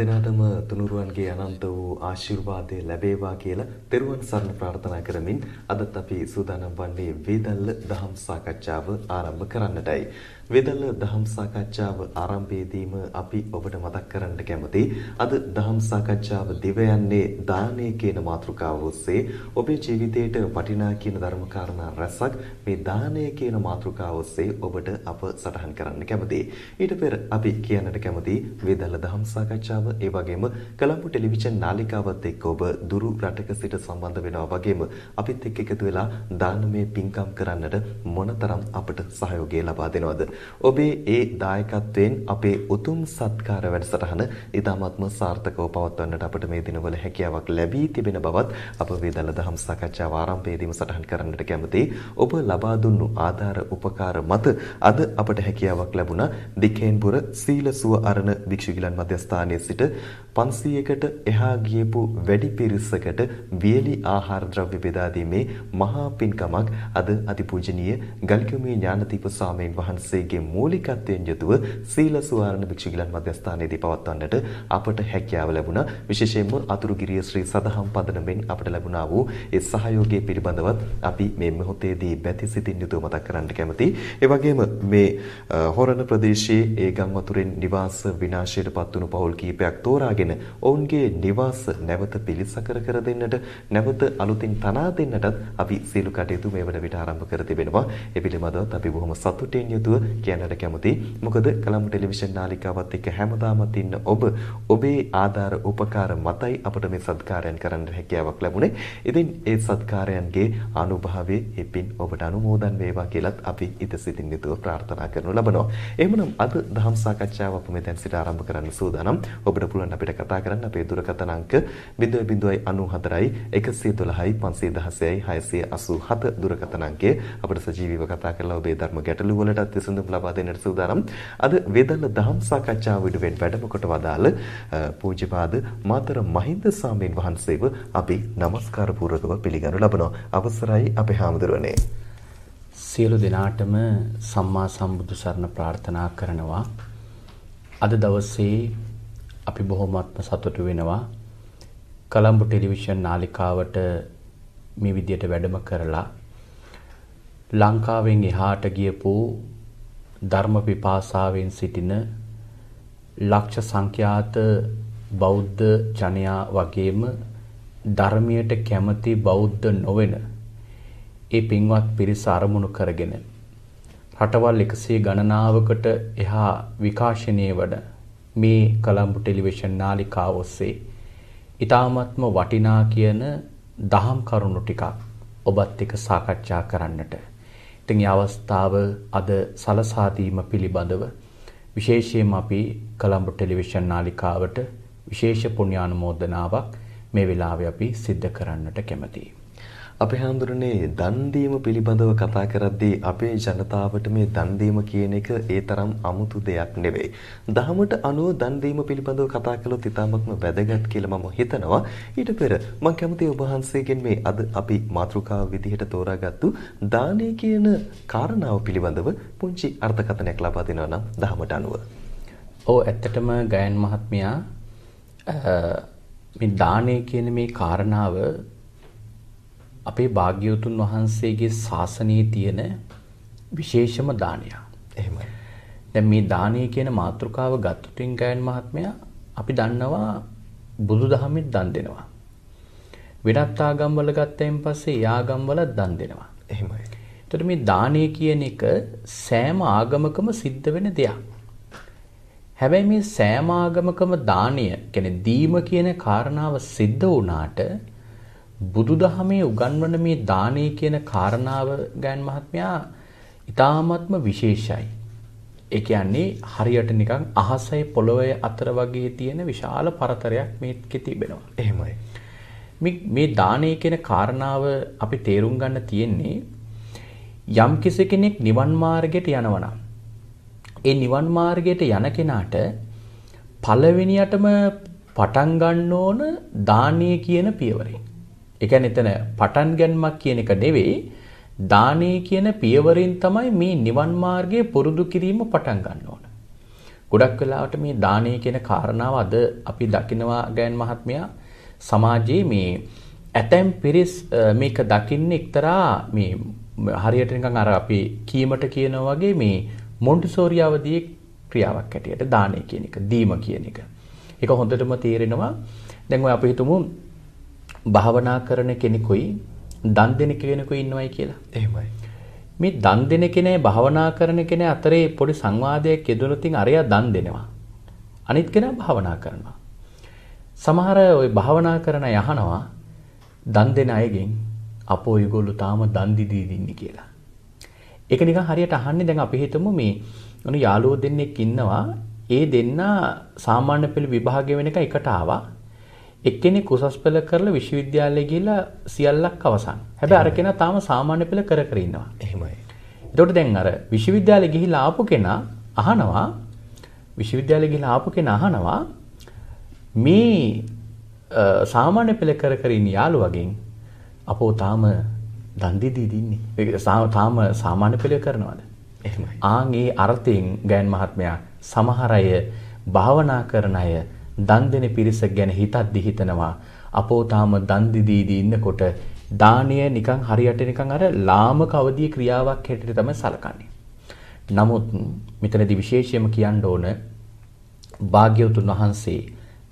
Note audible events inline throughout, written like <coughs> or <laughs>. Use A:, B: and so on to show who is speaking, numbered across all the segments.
A: දෙනාටම තුනුරුවන්ගේ අනන්ත වූ ආශිර්වාදය ලැබේවා කියලා තෙරුවන් සරණ ප්‍රාර්ථනා කරමින් අදත් අපි සූදානම් වන්නේ වේදල්ල දහම් සාකච්ඡාව ආරම්භ කරන්නටයි. වේදල්ල දහම් සාකච්ඡාව ආරම්භයේදීම අපි ඔබට මතක් කරන්න කැමති අද දහම් සාකච්ඡාව දිව යන්නේ දානය කියන මාතෘකාව ඔස්සේ ඔබේ ජීවිතයට වටිනා කියන ධර්ම කාරණා රැසක් මේ දානය කියන මාතෘකාව ඔස්සේ ඔබට අප සටහන් කරන්න කැමතියි. ඊට පෙර අපි කියන්නට කැමති වේදල්ල දහම් සාකච්ඡාව ඒ වගේම කලම්බු ටෙලිවිෂන් නාලිකාවත් එක්ක ඔබ දුරු රටක සිට සම්බන්ධ වෙනවා වගේම අපිත් එක්ක එකතු වෙලා දානමය පින්කම් කරන්නට මොනතරම් අපට සහයෝගය ලබා දෙනවද? ඔබේ ඒ දායකත්වයෙන් අපේ උතුම් සත්කාර වැඩසටහන ඉතාමත්ම සාර්ථකව පවත්වන්නට අපට මේ දිනවල හැකියාවක් ලැබී තිබෙන බවත් අප වේදල්ල දහම් සාකච්ඡාව ආරම්භයේදීම සටහන් කරන්නට කැමතියි. ඔබ ලබා දුන්නු ආධාර උපකාර මත අද අපට හැකියාවක් ලැබුණා දිකේන්පුර සීල සුව අරණ භික්ෂුගිලන් මධ්‍යස්ථානයේ සිට 500කට එහා ගියපු වැඩි පිරිසකට වියලි ආහාර ද්‍රව්‍ය බෙදා දීමේ මහා පින්කමක් අද අතිපූජනීය ගල්කියුමේ ඥානදීප ස්වාමීන් වහන්සේගේ මූලිකත්වයෙන් යුතුව සීල සුවාරණ භික්ෂුගිලන් මධ්‍යස්ථානයේදී පවත්වන්නට අපට හැකියාව ලැබුණා. විශේෂයෙන්ම අතුරුගිරිය ශ්‍රී සදහම් පදනමෙන් අපට ලැබුණා වූ ඒ සහයෝගය පිළිබඳවත් අපි මේ මොහොතේදී බැති සිතින් යුතුව මතක් කරන්න කැමතියි. ඒ වගේම මේ හොරණ ප්‍රදේශයේ ඒ ගම් වතුරෙන් නිවාස විනාශයට පත්වුණු පවුල් කීපයක් තෝරාගෙන ඔවුන්ගේ නිවාස නැවත පිළිසකර කර දෙන්නට නැවත අලුතින් තනා දෙන්නටත් අපි සියලු කටයුතු මේ වන විට ආරම්භ කර තිබෙනවා. ඒ පිළිබඳවත් අපි බොහොම සතුටින් යුතුව කියන්නට කැමතියි. මොකද කලම්බු ටෙලිවිෂන් නාලිකාවත් එක්ක හැමදාමත් ඉන්න ඔබ ඔබේ ආධාර උපකාර මතයි අපට මේ සත්කාරයන් කරන්න හැකියාවක් ලැබුණේ. ඉතින් ඒ සත්කාරයන්ගේ අනුභවයේ එපින් ඔබට අනුමෝදන් වේවා කියලත් අපි ඉත සිතින් යුතුව ප්‍රාර්ථනා කරනු ලබනවා. එහෙමනම් අද දහම් සාකච්ඡාව අප මෙතෙන් සිට ආරම්භ කරන්න සූදානම්. ඔබට පුළුවන් අපිට කතා කරන්න අපේ දුරකථන අංක 0.94යි 112යි 516යි 687 දුරකථන අංකය අපිට සජීවීව කතා කරලා ඔබේ ධර්ම ගැටලු වලටත් විසඳුම් ලබා දෙන්නට සූදානම්. අද වේදල්ල දහම් සාකච්ඡාව විඩුවෙන් වැඩම කොට වදාළ පූජ්‍යපාද මාතර මහින්ද සාමීන් වහන්සේව අපි নমස්කාර පූර්වකව පිළිගනු ලබනවා. අවසරයි අපේ හාමුදුරනේ.
B: සියලු දෙනාටම සම්මා සම්බුදු සරණ ප්‍රාර්ථනා කරනවා. අද දවසේ අපි බොහොමත්ම සතුටු වෙනවා. කලම්බු ටෙලිවිෂන් නාලිකාවට මේ විදියට වැඩම කරලා ලංකාවෙන් එහාට ගියපු ධර්ම පිපාසාවෙන් සිටින ලක්ෂ සංඛ්‍යාත බෞද්ධ ජනයා වගේම ධර්මයට කැමති බෞද්ධ නොවන ඒ පින්වත් පිරිස අරමුණු කරගෙන රටවල් 100 ගණනාවකට එහා විකාශනය වන මේ කලම්බු ටෙලිවිෂන් නාලිකාව ඔස්සේ ඊ타මත්ම වටිනා කියන දහම් කරුණු ටිකක් ඔබත් එක්ක සාකච්ඡා කරන්නට. ඉතින් මේ අවස්ථාව අද සලසා දීම පිළිබඳව විශේෂයෙන්ම අපි කලම්බු ටෙලිවිෂන් නාලිකාවට විශේෂ පුණ්‍යානුමෝදනාවක් මේ වෙලාවේ අපි සිද්ධ කරන්නට කැමතියි.
A: අපේ හාමුදුරනේ දන් දීම පිළිබඳව කතා කරද්දී අපේ ජනතාවට මේ දන් දීම කියන එක ඒ තරම් අමුතු දෙයක් නෙවෙයි. දහමට අනුව දන් දීම පිළිබඳව කතා කළොත් ඉතාමත්ම වැදගත් කියලා මම හිතනවා. ඊට පෙර මම කැමතියි ඔබ වහන්සේගෙන් මේ අද අපි මාතෘකාව විදිහට තෝරාගත්තු දානය කියන කාරණාව පිළිබඳව පුංචි අර්ථකථනයක් ලබා දෙනවා නම් දහමට අනුව.
B: ඔව් ඇත්තටම ගයන් මහත්මයා මේ දානය කියන මේ කාරණාව අපේ භාග්‍යවතුන් වහන්සේගේ ශාසනයේ තියෙන විශේෂම දානයක්.
A: එහෙමයි.
B: දැන් මේ දානය කියන මාතෘකාව ගත්තොතින් ගයන් මහත්මයා අපි දන්නවා බුදුදහමෙත් දන් දෙනවා. වෙනත් ආගම්වල ගත්තයින් පස්සේ ඒ ආගම්වල දන් දෙනවා.
A: එහෙමයි.
B: එතකොට මේ දානය කියන එක සෑම ආගමකම සිද්ධ වෙන දෙයක්. හැබැයි මේ සෑම ආගමකම දානය කියන්නේ දීම කියන කාරණාව සිද්ධ වුණාට බුදුදහමේ උගන්වන මේ දානය කියන කාරණාව ගයන් මහත්මයා ඊ타ත්ම විශේෂයි. ඒ කියන්නේ හරියට නිකන් අහසයි පොළොවේ අතර වගේ තියෙන විශාල පරතරයක් මේකේ තිබෙනවා.
A: එහෙමයි.
B: මේ මේ දානය කියන කාරණාව අපි තේරුම් ගන්න තියෙන්නේ යම් කෙනෙක් නිවන් මාර්ගයට යනවා ඒ නිවන් මාර්ගයට යන කෙනාට පළවෙනියටම පටන් ගන්න ඕන දානීය කියන පියවරෙන්. ඒ කියන්නේ එතන පටන් ගැනීමක් කියන එක නෙවෙයි දානීය කියන පියවරෙන් තමයි මේ නිවන් මාර්ගයේ පුරුදු කිරීම පටන් ගන්න ඕන. ගොඩක් වෙලාවට මේ දානය කියන කාරණාව අද අපි දකිනවා ගෑන් මහත්මයා සමාජයේ මේ ඇතැම් පිරිස් මේක දකින්නේ එක්තරා මේ හරියට නිකන් අර අපි කීමට කියනවා වගේ මේ මොන්ටිසෝරි අවදියේ ක්‍රියාවක් හැටියට දානය කියන එක දීම කියන එක. ඒක හොඳටම තේරෙනවා. දැන් ඔය අපි හිතමු භාවනා කරන කෙනෙකුයි දන් දෙන කෙනෙකුයි ඉන්නවයි කියලා.
A: එහෙමයි.
B: මේ දන් දෙන කෙනේ භාවනා කරන කෙනේ අතරේ පොඩි සංවාදයක් යෙදුනොත් අරයා දන් දෙනවා. අනිත් කෙනා භාවනා කරනවා. සමහර ওই භාවනා කරන යහනවා දන් දෙන අයගෙන් අපෝ ඒගොල්ලෝ තාම දන් දීදී ඉන්නේ කියලා. ඒක නිකන් හරියට අහන්නේ දැන් අපි හිතමු මේ අනු යාළුවෝ දෙන්නෙක් ඉන්නවා ඒ දෙන්න සාමාන්‍ය පෙළ විභාගය වෙනක එකට ආවා. එක්කෙනෙක් උසස් පෙළ කරලා විශ්වවිද්‍යාලයේ ගිහිල්ලා සියල්ලක් අවසන්. හැබැයි අර කෙනා තාම සාමාන්‍ය පෙළ කර කර ඉන්නවා.
A: එහෙමයි.
B: එතකොට දැන් අර විශ්වවිද්‍යාලේ ගිහිල්ලා ආපු කෙනා අහනවා විශ්වවිද්‍යාලේ ගිහිල්ලා ආපු කෙනා අහනවා මේ සාමාන්‍ය පෙළ කර කර ඉන්න යාළුවගෙන් අපෝ තාම දන් දීදී ඉන්නේ. ඒක තාම සාමාන්‍ය පෙළ කරනවද?
A: එහෙමයි.
B: ආන් ඒ අර්ථයෙන් ගෑන් මහත්මයා සමහර අය භාවනා කරන අය දන් දෙන පිරිස ගැන හිතද්දි හිතනවා අපෝ තාම දන් දීදී ඉන්නකොට දානය නිකන් හරියට නිකන් අර ලාමක අවදී ක්‍රියාවක් හැටියට තමයි සලකන්නේ. නමුත් මෙතනදී විශේෂයෙන්ම කියන්න ඕන භාග්‍යවතුන් වහන්සේ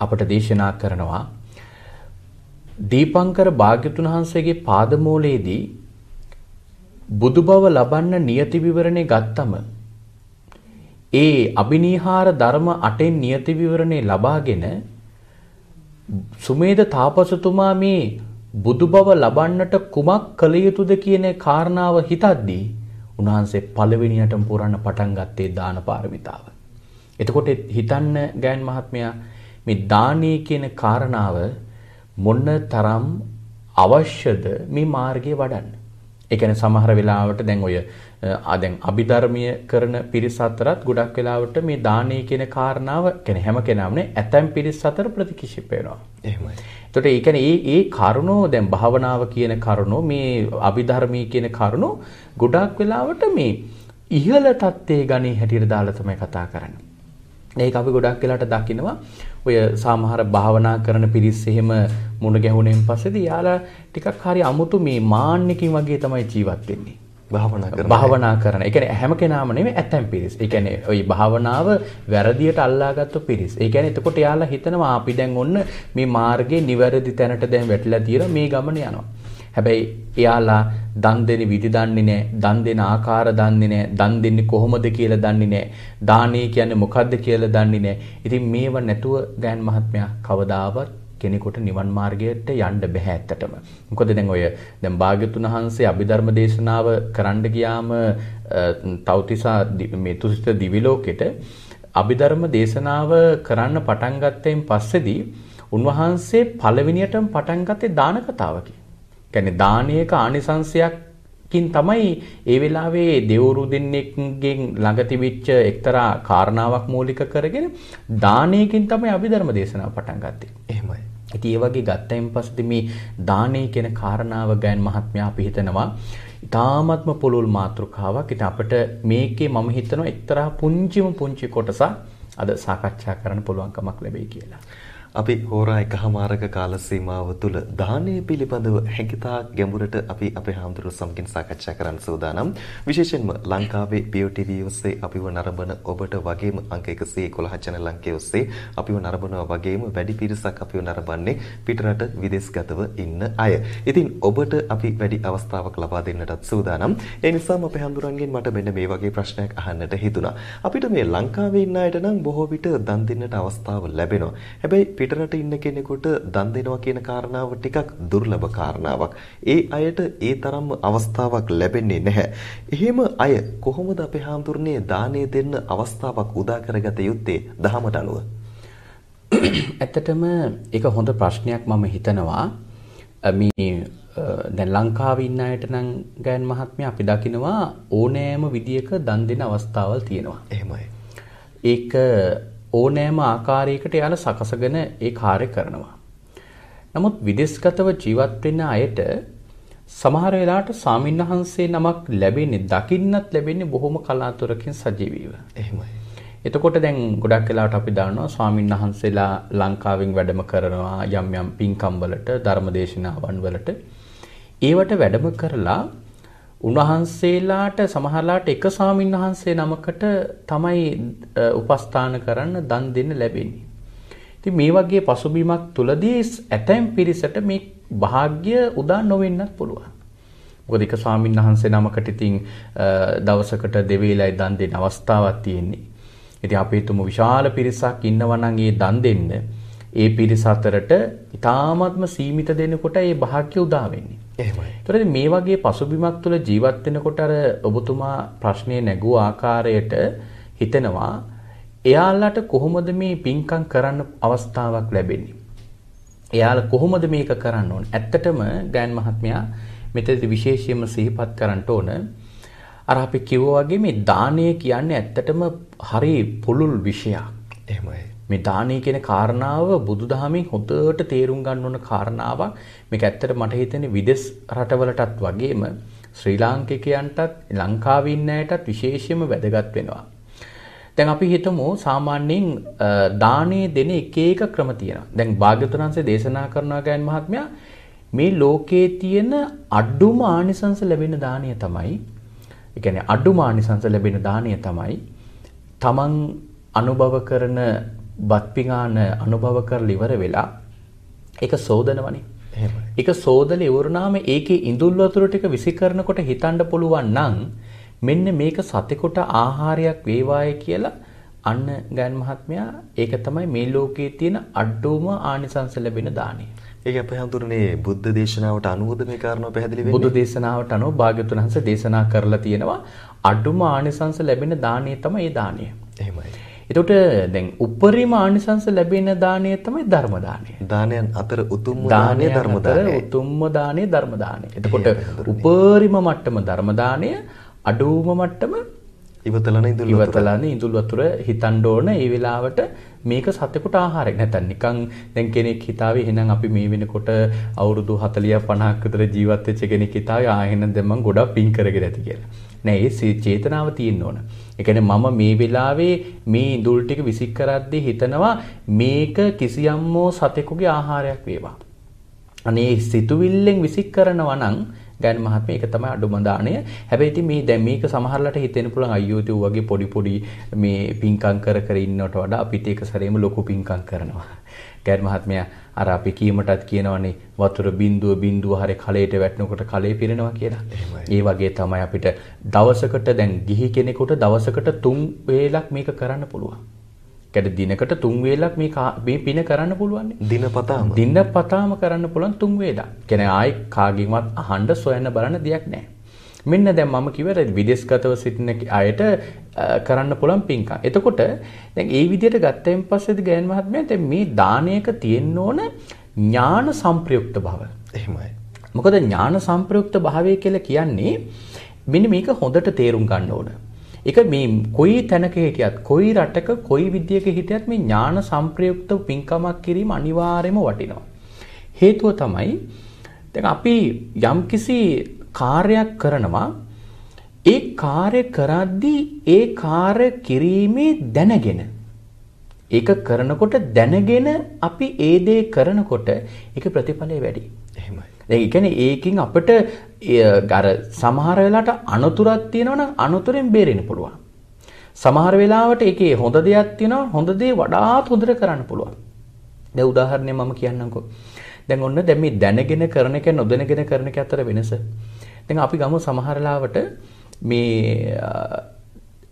B: අපට දේශනා කරනවා දීපංකර භාග්‍යතුන් වහන්සේගේ පාදමූලයේදී බුදු බව ලබන්න නියති විවරණේ ගත්තම ඒ අබිනීහාර ධර්ම අටෙන් නියති විවරණේ ලබාගෙන සුමේද තාපසතුමා මේ බුදු බව ලබන්නට කුමක් කළ යුතුද කියන කාරණාව හිතද්දී උන්වහන්සේ පළවෙනියටම පුරන්න පටන් ගත්තේ දාන පාරමිතාව. එතකොට හිතන්න ගෑන් මහත්මයා මේ දානීය කියන කාරණාව මොන තරම් අවශ්‍යද මේ මාර්ගයේ වඩන්න. ඒ කියන්නේ සමහර වෙලාවට දැන් ඔය දැන් අභිධර්මීය කරන පිරිස අතරත් ගොඩක් වෙලාවට මේ දානීය කියන කාරණාව කියන්නේ හැම කෙනාම නේ ඇතැම් පිරිස් අතර ප්‍රතික්ෂේප වෙනවා.
A: එහෙමයි.
B: එතකොට ඒ කියන්නේ ඒ ඒ කරුණෝ දැන් භාවනාව කියන කරුණෝ මේ අභිධර්මීය කියන කරුණෝ ගොඩක් වෙලාවට මේ ඉහළ තත්ත්වයේ ගණේ හැටියට දාලා තමයි කතා කරන්නේ. ඒක අපි ගොඩක් වෙලාට දකිනවා ඔය සමහර භාවනා කරන පිරිස් එහෙම මුණ ගැහුණෙන් පස්සේදී යාලා ටිකක් හරි අමුතු මේ මාන්නකින් වගේ තමයි ජීවත් වෙන්නේ.
A: භාවනා කරන
B: භාවනා කරන. ඒ කියන්නේ හැම කෙනාම නෙමෙයි ඇතැම් පිරිස්. ඒ කියන්නේ ওই භාවනාව වැරදියට අල්ලාගත්තු පිරිස්. ඒ කියන්නේ එතකොට යාලා හිතනවා අපි දැන් ඔන්න මේ මාර්ගේ නිවැරදි තැනට දැන් වැටිලා තියෙනවා මේ ගමන යනවා. හැබැයි එයාලා දන් දෙන විදි දන්නේ නැහැ, දන් දෙන ආකාර දන්නේ නැහැ, දන් දෙන්නේ කොහොමද කියලා දන්නේ නැහැ, දානේ කියන්නේ මොකද්ද කියලා දන්නේ නැහැ. ඉතින් මේව නැතුව ගෑන් මහත්මයා කවදාවත් කෙනෙකුට නිවන් මාර්ගයට යන්න බෑ ඇත්තටම. මොකද දැන් ඔය දැන් භාග්‍යතුන් වහන්සේ අභිධර්ම දේශනාව කරන්න ගියාම තවතිසා මේ තුසිත දිවි ලෝකෙට අභිධර්ම දේශනාව කරන්න පටන් ගත්තෙන් පස්සේදී උන්වහන්සේ පළවෙනියටම පටන් ගත්තේ දාන කතාවකින්. කියන්නේ දානයක ආනිසංශයක්කින් තමයි ඒ වෙලාවේ දෙවරු දෙන්නෙක්ගෙන් ළඟ තිබිච්ච එක්තරා කාරණාවක් මූලික කරගෙන දානයකින් තමයි අභිධර්ම දේශනාව පටන් ගත්තේ.
A: එහෙමයි.
B: ඉතින් ඒ වගේ ගත්තයින් පස්සේ මේ දානය කියන කාරණාව ගැන මහත්මයා අපි හිතනවා ඊ타ත්ම පුළුල් මාතෘකාවක්. ඉතින් අපිට මේකේ මම හිතනවා එක්තරා පුංචිම පුංචි කොටසක් අද සාකච්ඡා කරන්න පුළුවන්කමක් ලැබෙයි කියලා.
A: අපි හෝරා එකහමාරක කාල සීමාව තුළ දානය පිළිබඳව හැකිතා ගැඹුරට අපි අපේ හාමුදුරුවෝ සමගින් සාකච්ඡා කරන්න සූදානම්. විශේෂයෙන්ම ලංකාවේ PO TV ඔස්සේ අපිව නරඹන ඔබට වගේම අංක 111 channel අංකයේ ඔස්සේ අපිව නරඹනවා වගේම වැඩි පිරිසක් අපිව නරඹන්නේ පිටරට විදේශගතව ඉන්න අය. ඉතින් ඔබට අපි වැඩි අවස්ථාවක් ලබා දෙන්නටත් සූදානම්. ඒ නිසාම අපේ හාමුදුරන්ගෙන් මට මෙන්න මේ වගේ ප්‍රශ්නයක් අහන්නට හිතුණා. අපිට මේ ලංකාවේ ඉන්න අයට නම් බොහෝ විට දන් දෙන්නට අවස්ථාව ලැබෙනවා. හැබැයි පිටරට ඉන්න කෙනෙකුට දන් දෙනවා කියන කාරණාව ටිකක් දුර්ලභ කාරණාවක්. ඒ අයට ඒ තරම්ම අවස්ථාවක් ලැබෙන්නේ නැහැ. එහෙම අය කොහොමද අපේ හාමුදුරනේ දානය දෙන්න අවස්ථාවක් උදා කරගත යුත්තේ දහමට අනුව? <coughs>
B: ඇත්තටම ඒක හොඳ ප්‍රශ්නයක් මම හිතනවා. මේ දැන් ලංකාවේ ඉන්න අයට නම් ගෑන් මහත්මයා අපි දකිනවා ඕනෑම විදියක දන් දෙන අවස්ථාවල් තියෙනවා.
A: එහෙමයි.
B: ඒක ඕනෑම ආකාරයකට යාලා සකසගෙන ඒ කාර්ය කරනවා. නමුත් විදේශගතව ජීවත් වෙන අයට සමහර වෙලාවට සාමින්වහන්සේ නමක් ලැබෙන්නේ දකින්නත් ලැබෙන්නේ බොහොම කලාතුරකින් සජීවීව.
A: එහෙමයි.
B: එතකොට දැන් ගොඩක් වෙලාවට අපි දන්නවා ස්වාමින් වහන්සේලා ලංකාවෙන් වැඩම කරනවා යම් යම් පින්කම් වලට ධර්මදේශනාවන් වලට. ඒවට වැඩම කරලා උන්වහන්සේලාට සමහරලාට එක ස්වාමින් වහන්සේ නමකට තමයි උපස්ථාන කරන්න දන් දෙන්න ලැබෙන්නේ. ඉතින් මේ වගේ පසුබිමක් තුලදී ඇතැම් පිරිසට මේ වාග්ය උදා නොවෙන්නත් පුළුවන්. මොකද එක ස්වාමීන් වහන්සේ නමකට ඉතින් දවසකට දෙවේලයි දන් දෙන අවස්ථාවක් තියෙන්නේ. ඉතින් අපි හිතමු විශාල පිරිසක් ඉන්නවා නම් ඒ දන් දෙන්න ඒ පිරිස අතරට ඊ타ත්ම සීමිත දෙනකොට ඒ වාග්ය උදා වෙන්නේ.
A: එහෙමයි.
B: ඒතර මේ වගේ පසුබිමක් තුළ ජීවත් වෙනකොට අර ඔබතුමා ප්‍රශ්නේ නැගූ ආකාරයට හිතෙනවා එයාලට කොහොමද මේ පින්කම් කරන්න අවස්ථාවක් ලැබෙන්නේ? එයාලා කොහොමද මේක කරන්න ඕන? ඇත්තටම ගෑන් මහත්මයා මෙතනදී විශේෂයෙන්ම සිහිපත් කරන්න ඕන අර අපි කිව්වා වගේ මේ දානය කියන්නේ ඇත්තටම හරි පුළුල් විෂයක්.
A: එහෙමයි.
B: මේ දානය කියන කාරණාව බුදුදහමින් හොඳට තේරුම් ගන්න ඕන කාරණාවක්. මේක ඇත්තට මට හිතෙන්නේ විදෙස් රටවලටත් වගේම ශ්‍රී ලාංකිකයන්ටත් ලංකාවේ ඉන්න අයටත් විශේෂයෙන්ම වැදගත් වෙනවා. දැන් අපි හිතමු සාමාන්‍යයෙන් දානේ දෙන එක එක ක්‍රම තියෙනවා. දැන් භාග්‍යවතුන් වහන්සේ දේශනා කරනවා ගෑන් මහත්මයා මේ ලෝකයේ තියෙන අඩුම ආනිසංස ලැබෙන දානය තමයි ඒ කියන්නේ අඩුම ආනිසංස ලැබෙන දානය තමයි තමන් අනුභව කරන බත් පිඟාන අනුභව කරලා ඉවර වෙලා ඒක සෝදනවනේ.
A: එහෙමයි.
B: ඒක සෝදලා ඉවරනාම ඒකේ ඉඳුල් වතුර ටික විසි කරනකොට හිතන්න පුළුවන් නම් මෙන්න මේක සතෙකුට ආහාරයක් වේවාය කියලා අන්න ගෑන් මහත්මයා ඒක තමයි මේ ලෝකයේ තියෙන අඩුම ආනිසංස ලැබෙන දාණය.
A: ඒක අපේ හඳුරන්නේ බුද්ධ දේශනාවට අනුවද මේ කාරණාව පැහැදිලි වෙන්නේ?
B: බුදු දේශනාවට අනුව භාග්‍යවතුන් වහන්සේ දේශනා කරලා තියෙනවා අඩුම ආනිසංස ලැබෙන දාණය තමයි ඒ දාණය.
A: එහෙමයි.
B: එතකොට දැන් උපරිම ආනිසංස ලැබෙන දාණය තමයි ධර්ම දාණය.
A: දානයන් අතර උතුම්ම
B: දානයන්
A: ධර්ම දානයයි.
B: උතුම්ම දාණය ධර්ම දාණය. එතකොට උපරිම මට්ටම ධර්ම දාණය අඩුම මට්ටම
A: ඉවතලන ඉඳුල් වතුර.
B: ඉවතලාන ඉඳුල් වතුර හිතන්න ඕන ඒ වෙලාවට මේක සතෙකුට ආහාරයක් නැත්නම් නිකන් දැන් කෙනෙක් හිතාවේ එහෙනම් අපි මේ වෙනකොට අවුරුදු 40 50ක් විතර ජීවත් වෙච්ච කෙනෙක් හිතාවේ ආ එහෙනම් දැන් මම ගොඩක් පින් කරගෙන ඇති කියලා. නෑ ඒ චේතනාව තියෙන්න ඕන. ඒ කියන්නේ මම මේ වෙලාවේ මේ ඉඳුල් ටික විසික් කරද්දී හිතනවා මේක කිසියම්මෝ සතෙකුගේ ආහාරයක් වේවා. අනේ සිතුවිල්ලෙන් විසික් කරනවා නම් ගෑනු මහත්මිය ඒක තමයි අඩුම දාණය. හැබැයි ඉතින් මේ දැන් මේක සමහරලාට හිතෙන්න පුළුවන් අයියෝ ඉතින් වගේ පොඩි පොඩි මේ පින්කම් කර කර ඉන්නවට වඩා අපිට ඒක සැරේම ලොකු පින්කම් කරනවා. ගෑනු මහත්මිය අර අපි කීමටත් කියනවනේ වතුර බින්දුව බින්දුව හරි කලයට වැටෙනකොට කලේ පිරෙනවා කියලා. ඒ වගේ තමයි අපිට දවසකට දැන් ගිහි කෙනෙකුට දවසකට තුන් වේලක් මේක කරන්න පුළුවන්. කැඩ දිනකට තුන් වේලක් මේ මේ පින කරන්න පුළුවන්.
A: දිනපතාම
B: දිනපතාම කරන්න පුළුවන් තුන් වේලක්. කියන්නේ ආයි කාගෙන්වත් අහන්න සොයන්න බලන්න දෙයක් නැහැ. මෙන්න දැන් මම කිව්වා විදේශගතව සිටින අයට කරන්න පුළුවන් පින්කම්. එතකොට දැන් ඒ විදිහට ගත්තයින් පස්සේදී ගෑන් මහත්මයා දැන් මේ දානයක තියෙන්න ඕන ඥාන සංප්‍රයුක්ත බව.
A: එහෙමයි.
B: මොකද ඥාන සංප්‍රයුක්ත භාවය කියලා කියන්නේ මෙන්න මේක හොඳට තේරුම් ගන්න ඕන. ඒක මේ කොයි තැනක හිටියත් කොයි රටක කොයි විද්‍යක හිටියත් මේ ඥාන සංප්‍රයුක්ත පින්කමක් කිරීම අනිවාර්යයෙන්ම වටිනවා. හේතුව තමයි දැන් අපි යම්කිසි කාර්යයක් කරනවා ඒ කාර්ය කරද්දී ඒ කාර්ය කිරීමේ දැනගෙන ඒක කරනකොට දැනගෙන අපි ඒ දේ කරනකොට ඒක ප්‍රතිඵලය වැඩි.
A: එහෙමයි.
B: දැන් ඒ කියන්නේ ඒකින් අපිට අර සමහර වෙලාවට අනතුරක් තියෙනවා නම් අනතුරෙන් බේරෙන්න පුළුවන්. සමහර වෙලාවට ඒකේ හොඳ දෙයක් තියෙනවා හොඳ දේ වඩාත් හොඳට කරන්න පුළුවන්. දැන් උදාහරණයක් මම කියන්නම්කෝ. දැන් ඔන්න දැන් මේ දැනගෙන කරන එක නොදැනගෙන කරන එක අතර වෙනස. දැන් අපි ගමු සමහර වෙලාවට මේ අ,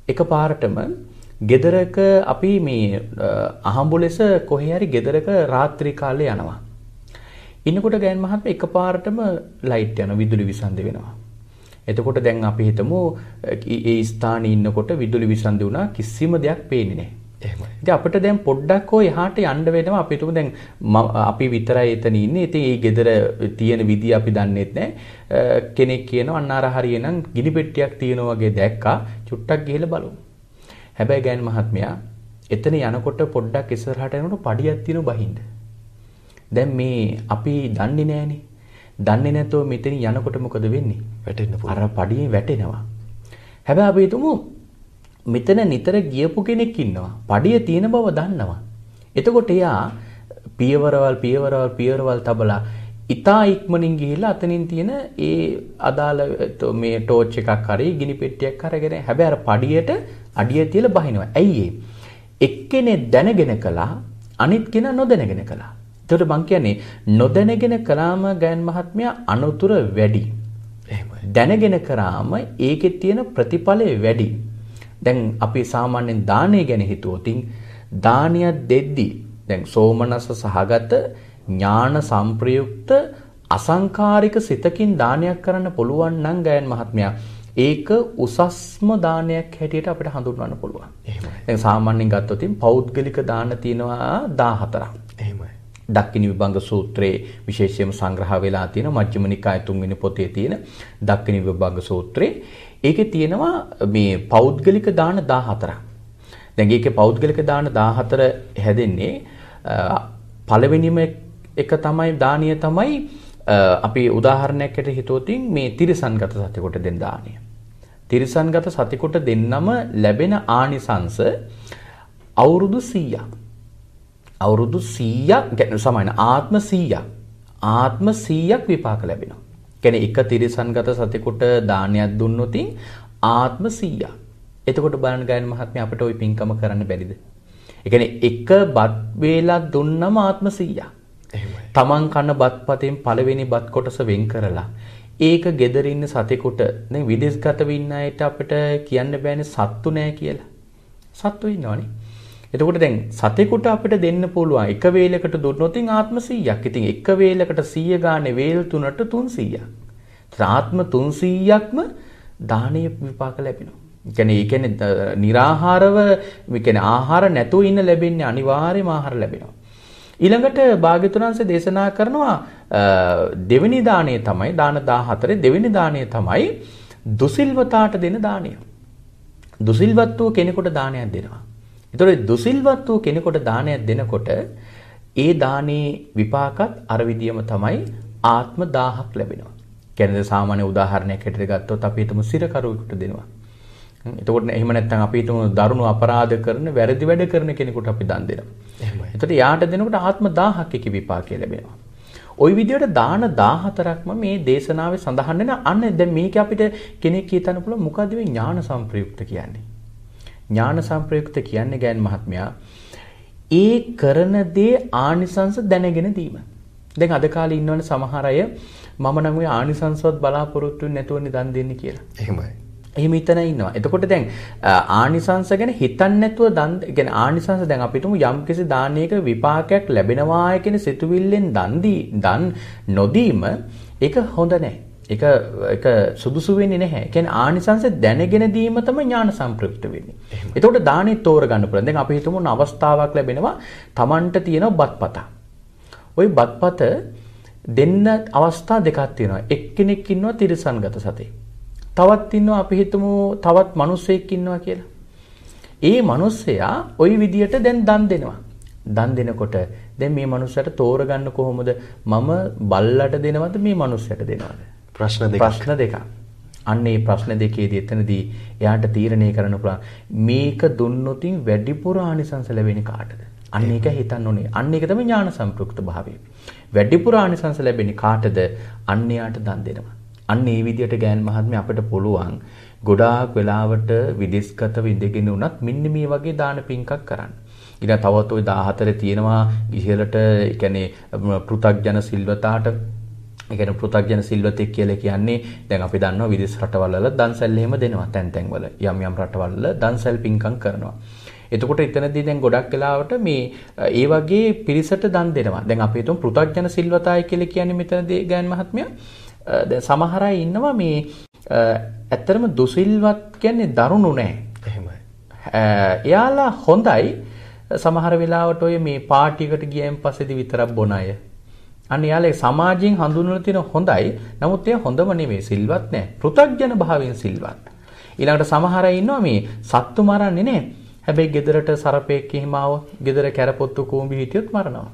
B: එකපාරටම ගෙදරක අපි මේ අ, අහඹු ලෙස කොහේ හරි ගෙදරක රාත්‍රී කාලේ යනවා. ඉන්නකොට ගෑන් මහත්ම එකපාරටම ලයිට් යන විදුලි විසන්ධි වෙනවා. එතකොට දැන් අපි හිතමු ඒ ඒ ස්ථානයේ ඉන්නකොට විදුලි විසන්ධි වුණා කිසිම දෙයක් පේන්නේ නැහැ. ඉතින් අපිට දැන් පොඩ්ඩක් ඔය එහාට යන්න වෙනවා අපි හිතමු දැන් අපි විතරයි එතන ඉන්නේ. ඉතින් මේ ගෙදර තියෙන විදිය අපි දන්නෙත් නැහැ. කෙනෙක් කියනවා අන්න අර හරියනම් ගිනි පෙට්ටියක් තියෙනවා වගේ දැක්කා. චුට්ටක් ගිහලා බලමු. හැබැයි ගෑන් මහත්මයා එතන යනකොට පොඩ්ඩක් ඉස්සරහට යනකොට පඩියක් තියෙන බහින්ද. දැන් මේ අපි දන්නේ නැහනේ. දන්නේ නැතුව මෙතන යනකොට මොකද වෙන්නේ?
A: වැටෙන්න පුළුවන්.
B: අර පඩියේ වැටෙනවා. හැබැයි අපි හිතමු මෙතන නිතර ගියපු කෙනෙක් ඉන්නවා. පඩිය තියෙන බව දන්නවා. එතකොට එයා පියවරවල් පියවරවල් පියවරවල් තබලා ඉතා ඉක්මනින් ගිහිල්ලා අතනින් තියෙන ඒ අදාළ මේ ටෝච් එකක් හරි ගිනි පෙට්ටියක් අරගෙන හැබැයි අර පඩියට අඩිය තියලා බහිනවා. ඇයි එක්කෙනෙක් දැනගෙන කළා අනිත් කෙනා නොදැනගෙන කළා. ඒකට මං කියන්නේ නොදැනගෙන කළාම ගයන් මහත්මයා අනුතුර වැඩි. දැනගෙන කරාම ඒකේ තියෙන ප්‍රතිඵලය වැඩි. දැන් අපි සාමාන්‍යයෙන් දානය ගැන හිතුවොතින් දානියක් දෙද්දි දැන් සෝමනස සහගත ඥාන සංප්‍රයුක්ත අසංකාරික සිතකින් දානයක් කරන්න පුළුවන් නම් ගයන් මහත්මයා ඒක උසස්ම දානයක් හැටියට අපිට හඳුන්වන්න පුළුවන්.
A: එහෙමයි.
B: දැන් සාමාන්‍යයෙන් ගත්තොත් පෞද්ගලික දාන තියෙනවා 14ක්.
A: එහෙමයි.
B: දක්ඛිනි විභංග සූත්‍රයේ විශේෂයෙන්ම සංග්‍රහ වෙලා තියෙන මජ්ක්‍ධිම නිකාය තුන්වෙනි පොතේ තියෙන දක්ඛිනි විභංග සූත්‍රයේ ඒකේ තියෙනවා මේ පෞද්ගලික දාන 14ක්. දැන් ඒකේ පෞද්ගලික දාන 14 හැදෙන්නේ පළවෙනිම එක තමයි දානීය තමයි අපි උදාහරණයකට හිතුවොතින් මේ තිරිසන්ගත සතෙකුට දෙන දානය. තිරිසන්ගත සතෙකුට දෙන්නම ලැබෙන ආනිසංස අවුරුදු 100ක්. අවුරුදු 100ක් ගැන සමාන ආත්ම 100ක්. ආත්ම 100ක් විපාක ලැබෙනවා. කියන්නේ එක තිරිසන්ගත සතෙකුට දානයක් දුන්නොත් ආත්ම 100ක්. එතකොට බලන්න ගායන මහත්මයා අපිට ওই පින්කම කරන්න බැරිද? ඒ කියන්නේ එක බත් වේලක් දුන්නම ආත්ම 100ක්. තමන් කන බත්පතෙන් පළවෙනි බත් කොටස වෙන් කරලා ඒක gedara ඉන්න සතෙකුට දැන් විදේශගත වෙන්න අයට අපිට කියන්න බෑනේ සත්තු නෑ කියලා. සත්තු ඉන්නවනේ. එතකොට දැන් සතෙකුට අපිට දෙන්න පුළුවන් එක වේලකට දුන්නොත් ආත්ම 100ක්. ඉතින් එක වේලකට 100 ගානේ වේල් තුනට 300ක්. ආත්ම 300ක්ම දානීය විපාක ලැබෙනවා. කියන්නේ ඒ කියන්නේ निराහාරව මේ කියන්නේ ආහාර නැතුව ඉන්න ලැබෙන්නේ අනිවාර්යයෙන්ම ආහාර ලැබෙනවා. ඊළඟට භාග්‍යතුන්සේ දේශනා කරනවා දෙවෙනි දාණය තමයි දාන 14 දෙවෙනි දාණය තමයි දුසිල්වතාට දෙන දාණය. දුසිල්වත් වූ කෙනෙකුට දානයක් දෙනවා. ඒතකොට දුසිල්වත් වූ කෙනෙකුට දානයක් දෙනකොට ඒ දානේ විපාකත් අර විදියම තමයි ආත්ම 1000ක් ලැබෙනවා. කියන්නේ සාමාන්‍ය උදාහරණයක් හැටියට ගත්තොත් අපි හිතමු සිරකරුවෙකුට දෙනවා. එතකොට එහෙම නැත්නම් අපි හිතමු දරුණු අපරාධ කරන වැරදි වැඩ කරන කෙනෙකුට අපි දන් දෙනවා.
A: එහෙමයි.
B: එතකොට යාට දෙනකොට ආත්ම 1000ක් එක විපාකය ලැබෙනවා. ওই විදිහට දාන 14ක්ම මේ දේශනාවේ සඳහන් වෙන අන්න දැන් මේක අපිට කෙනෙක් හිතන්න පුළුවන් මොකද්ද මේ ඥාන සංප්‍රයුක්ත කියන්නේ? ඥාන සංප්‍රයුක්ත කියන්නේ ගෑන් මහත්මයා ඒ කරන දේ ආනිසංස දැනගෙන දීම. දැන් අද කාලේ ඉන්නවනේ සමහර අය මම නම් ඔය ආනිසංසවත් බලාපොරොත්තු නැතුවනේ දන් දෙන්නේ කියලා.
A: එහෙමයි.
B: එහෙම හිතන ඉන්නවා. එතකොට දැන් ආනිසංස ගැන හිතන්නේ නැතුව දන් කියන්නේ ආනිසංස දැන් අපි හිතමු යම්කිසි දානයක විපාකයක් ලැබෙනවා කියන සිතුවිල්ලෙන් දන් දී දන් නොදීම ඒක හොඳ නැහැ. ඒක ඒක සුදුසු වෙන්නේ නැහැ. කියන්නේ ආනිසංස දැනගෙන දීම තමයි ඥාන සම්ප්‍රයුක්ත වෙන්නේ. එතකොට දානෙ තෝරගන්න පුළුවන්. දැන් අපි හිතමු අවස්ථාවක් ලැබෙනවා Tamanට තියෙන බත්පත. ওই බත්පත දෙන්න අවස්ථා දෙකක් තියෙනවා. එක්කෙනෙක් ඉන්නවා තිරසන්ගත සතේ. තවත් ඉන්නවා අපි හිතමු තවත් මිනිස්සෙක් ඉන්නවා කියලා. ඒ මිනිස්සයා ওই විදියට දැන් දන් දෙනවා. දන් දෙනකොට දැන් මේ මිනිස්සයාට තෝරගන්න කොහොමද මම බල්ලට දෙනවද මේ මිනිස්සයාට දෙනවද?
A: ප්‍රශ්න දෙකක්.
B: ප්‍රශ්න දෙකක්. අන්න ඒ ප්‍රශ්න දෙකේදී එතනදී එයාට තීරණය කරන්න පුළුවන් මේක දුන්නොතින් වැඩිපුර ආනිසංස ලැබෙන්නේ කාටද? අන්න ඒක හිතන්න ඕනේ. අන්න ඒක තමයි ඥාන සම්ප්‍රයුක්ත භාවය. වැඩිපුර ආනිසංස ලැබෙන්නේ කාටද? අන්න එයාට දන් දෙනවා. අන්න ඒ විදිහට ගෑන් මහත්මිය අපිට පුළුවන් ගොඩාක් වෙලාවට විදේශගතව ඉඳගෙන උනත් මෙන්න මේ වගේ දාන පින්කක් කරන්න. ඊට තවත් ওই 14 තියෙනවා ඉහළට ඒ කියන්නේ පෘථග්ජන සිල්වතාට ඒ කියන්නේ පෘථග්ජන සිල්වතෙක් කියලා කියන්නේ දැන් අපි දන්නවා විදේශ රටවල් වල දන්සැල් එහෙම දෙනවා තැන් තැන් වල යම් යම් රටවල් වල දන්සැල් පින්කම් කරනවා. එතකොට එතනදී දැන් ගොඩක් වෙලාවට මේ ඒ වගේ පිරිසට දන් දෙනවා. දැන් අපි හිතමු පෘථග්ජන සිල්වතාය කියලා කියන්නේ මෙතනදී ගෑන් මහත්මයා දැන් සමහර අය ඉන්නවා මේ ඇත්තරම දුසිල්වත් කියන්නේ දරුණු නෑ.
A: එහෙමයි.
B: එයාලා හොඳයි සමහර වෙලාවට ඔය මේ පාටියකට ගියන් පස්සේදී විතරක් බොන අය. අන්න එයාලා සමාජයෙන් හඳුන්වලා තියෙන හොඳයි. නමුත් එයා හොඳම නෙමෙයි සිල්වත් නෑ. පෘථග්ජන භාවයෙන් සිල්වත්. ඊළඟට සමහර අය ඉන්නවා මේ සත්තු මරන්නේ නෑ. හැබැයි ගෙදරට සරපෙක් එහෙම ආවොත් ගෙදර කැරපොත්තු කූඹි හිටියොත් මරනවා.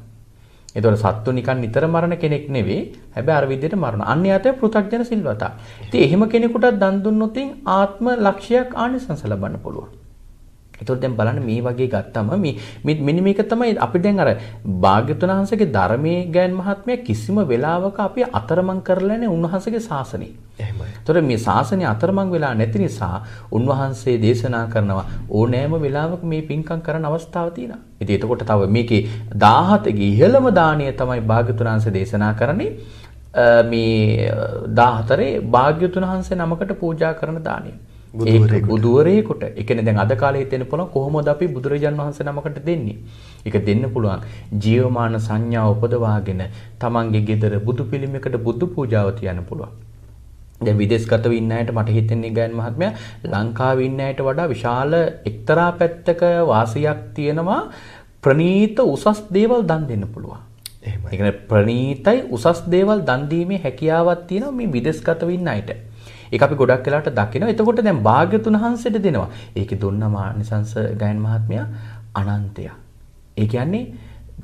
B: ඒතකොට සත්තු නිකන් නිතර මරණ කෙනෙක් නෙවෙයි. හැබැයි අර විදිහට මරණ. අන්‍ය අතේ පෘථග්ජන සිල්වතා. ඉතින් එහෙම කෙනෙකුට දන් දුන්නොත් ආත්ම ලක්ෂයක් ආනිසංස ලබන්න පුළුවන්. ඒතකොට දැන් බලන්න මේ වගේ ගත්තම මේ මෙන්න මේක තමයි අපි දැන් අර භාග්‍යතුන් වහන්සේගේ ධර්මයේ ගෑන් මහත්මය කිසිම වෙලාවක අපි අතරමං කරලා නැහැ උන්වහන්සේගේ ශාසනය.
A: එහෙමයි.
B: ඒතකොට මේ ශාසනය අතරමං වෙලා නැති නිසා උන්වහන්සේ දේශනා කරනවා ඕනෑම වෙලාවක මේ පින්කම් කරන්න අවස්ථාව තියෙනවා. ඉතින් එතකොට තව මේකේ 17 ගේ ඉහළම දාණය තමයි භාග්‍යතුන් වහන්සේ දේශනා කරන්නේ. මේ 14 භාග්‍යතුන් වහන්සේ නමකට පූජා කරන දාණය. බුදුවරයෙකුට. කියන්නේ දැන් අද කාලේ හිතෙන්න පුළුවන් කොහොමද අපි බුදුරජාන් වහන්සේ නමකට දෙන්නේ? ඒක දෙන්න පුළුවන් ජීවමාන සංඥා උපදවාගෙන තමන්ගේ ගෙදර බුදු පිළිමයකට බුදු පූජාව තියන්න පුළුවන්. දැන් විදේශගතව ඉන්න අයට මට හිතෙන්නේ ගෑන් මහත්මයා ලංකාවේ ඉන්න අයට වඩා විශාල එක්තරා පැත්තක වාසියක් තියෙනවා ප්‍රනීත උසස් දේවල් දන් දෙන්න පුළුවන්.
A: එහෙමයි.
B: ඒ කියන්නේ ප්‍රනීතයි උසස් දේවල් දන් දීමේ හැකියාවක් තියෙනවා මේ විදේශගතව ඉන්න අයට. ඒක අපි ගොඩක් වෙලාවට දකිනවා. එතකොට දැන් භාග්‍යතුන් වහන්සේට දෙනවා. ඒකේ දුන්න මානිසංස ගයන් මහත්මයා අනන්තය. ඒ කියන්නේ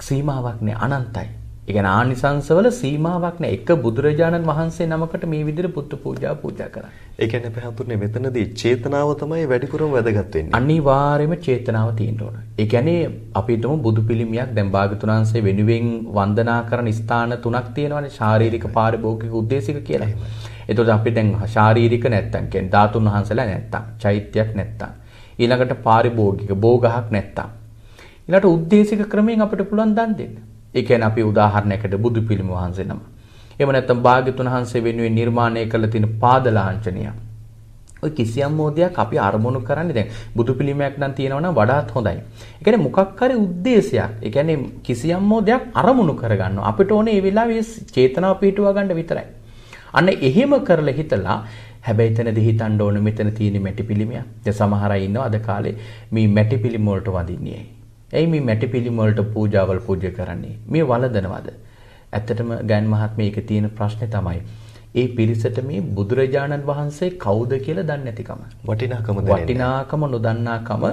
B: සීමාවක් නෑ අනන්තයි. ඒ කියන්නේ ආනිසංසවල සීමාවක් නෑ. එක බුදුරජාණන් වහන්සේ නමකට මේ විදිහට පුත්තු පූජා පූජා කරන්නේ.
A: ඒ කියන්නේ අපි හඳුන්නේ මෙතනදී චේතනාව තමයි වැඩිපුරම වැදගත් වෙන්නේ.
B: අනිවාර්යයෙන්ම චේතනාව තියෙන්න ඕන. ඒ කියන්නේ අපි හිතමු බුදු පිළිමයක් දැන් භාගතුන් වහන්සේ වෙනුවෙන් වන්දනා කරන ස්ථාන තුනක් තියෙනවානේ ශාරීරික පාරිභෝගික උද්දේශික කියලා. එතකොට අපි දැන් ශාරීරික නැත්තම් කියන්නේ ධාතුන් වහන්සලා නැත්තම් චෛත්‍යයක් නැත්තම් ඊළඟට පාරිභෝගික භෝගහක් නැත්තම් ඊළඟට උද්දේශික ක්‍රමයෙන් අපිට පුළුවන් දන් දෙන්න. ඒ කියන්නේ අපි උදාහරණයකට බුදු පිළිම වහන්සේ නම. එහෙම නැත්තම් භාග්‍යතුන් වහන්සේ වෙනුවෙන් නිර්මාණය කළ තියෙන පාදලාංඡනය. ඔය කිසියම් මොදයක් අපි අරමුණු කරන්නේ දැන් බුදු පිළිමයක් නම් තියෙනවනම් වඩාත් හොඳයි. ඒ කියන්නේ මොකක් හරි ಉದ್ದೇಶයක්. ඒ කියන්නේ කිසියම් මොදයක් අරමුණු කරගන්නවා. අපිට ඕනේ මේ වෙලාවේ චේතනාව පිටුවා ගන්න විතරයි. අන්න එහෙම කරලා හිතලා හැබැයි එතනදී හිතන්න ඕනේ මෙතන තියෙන මැටි පිළිමයක්. දැන් සමහර අය ඉන්නවා අද කාලේ මේ මැටි පිළිම වලට වදින්නේ. ඇයි මේ මැටි පිළිම වලට පූජාවල් පූජා කරන්නේ? මේ වලදනවද? ඇත්තටම ගෑන් මහත්මයා ඒකේ තියෙන ප්‍රශ්නේ තමයි ඒ පිරිසට මේ බුදුරජාණන් වහන්සේ කවුද කියලා දන්නේ නැතිකම.
A: වටිනාකම
B: වටිනාකම නොදන්නාකම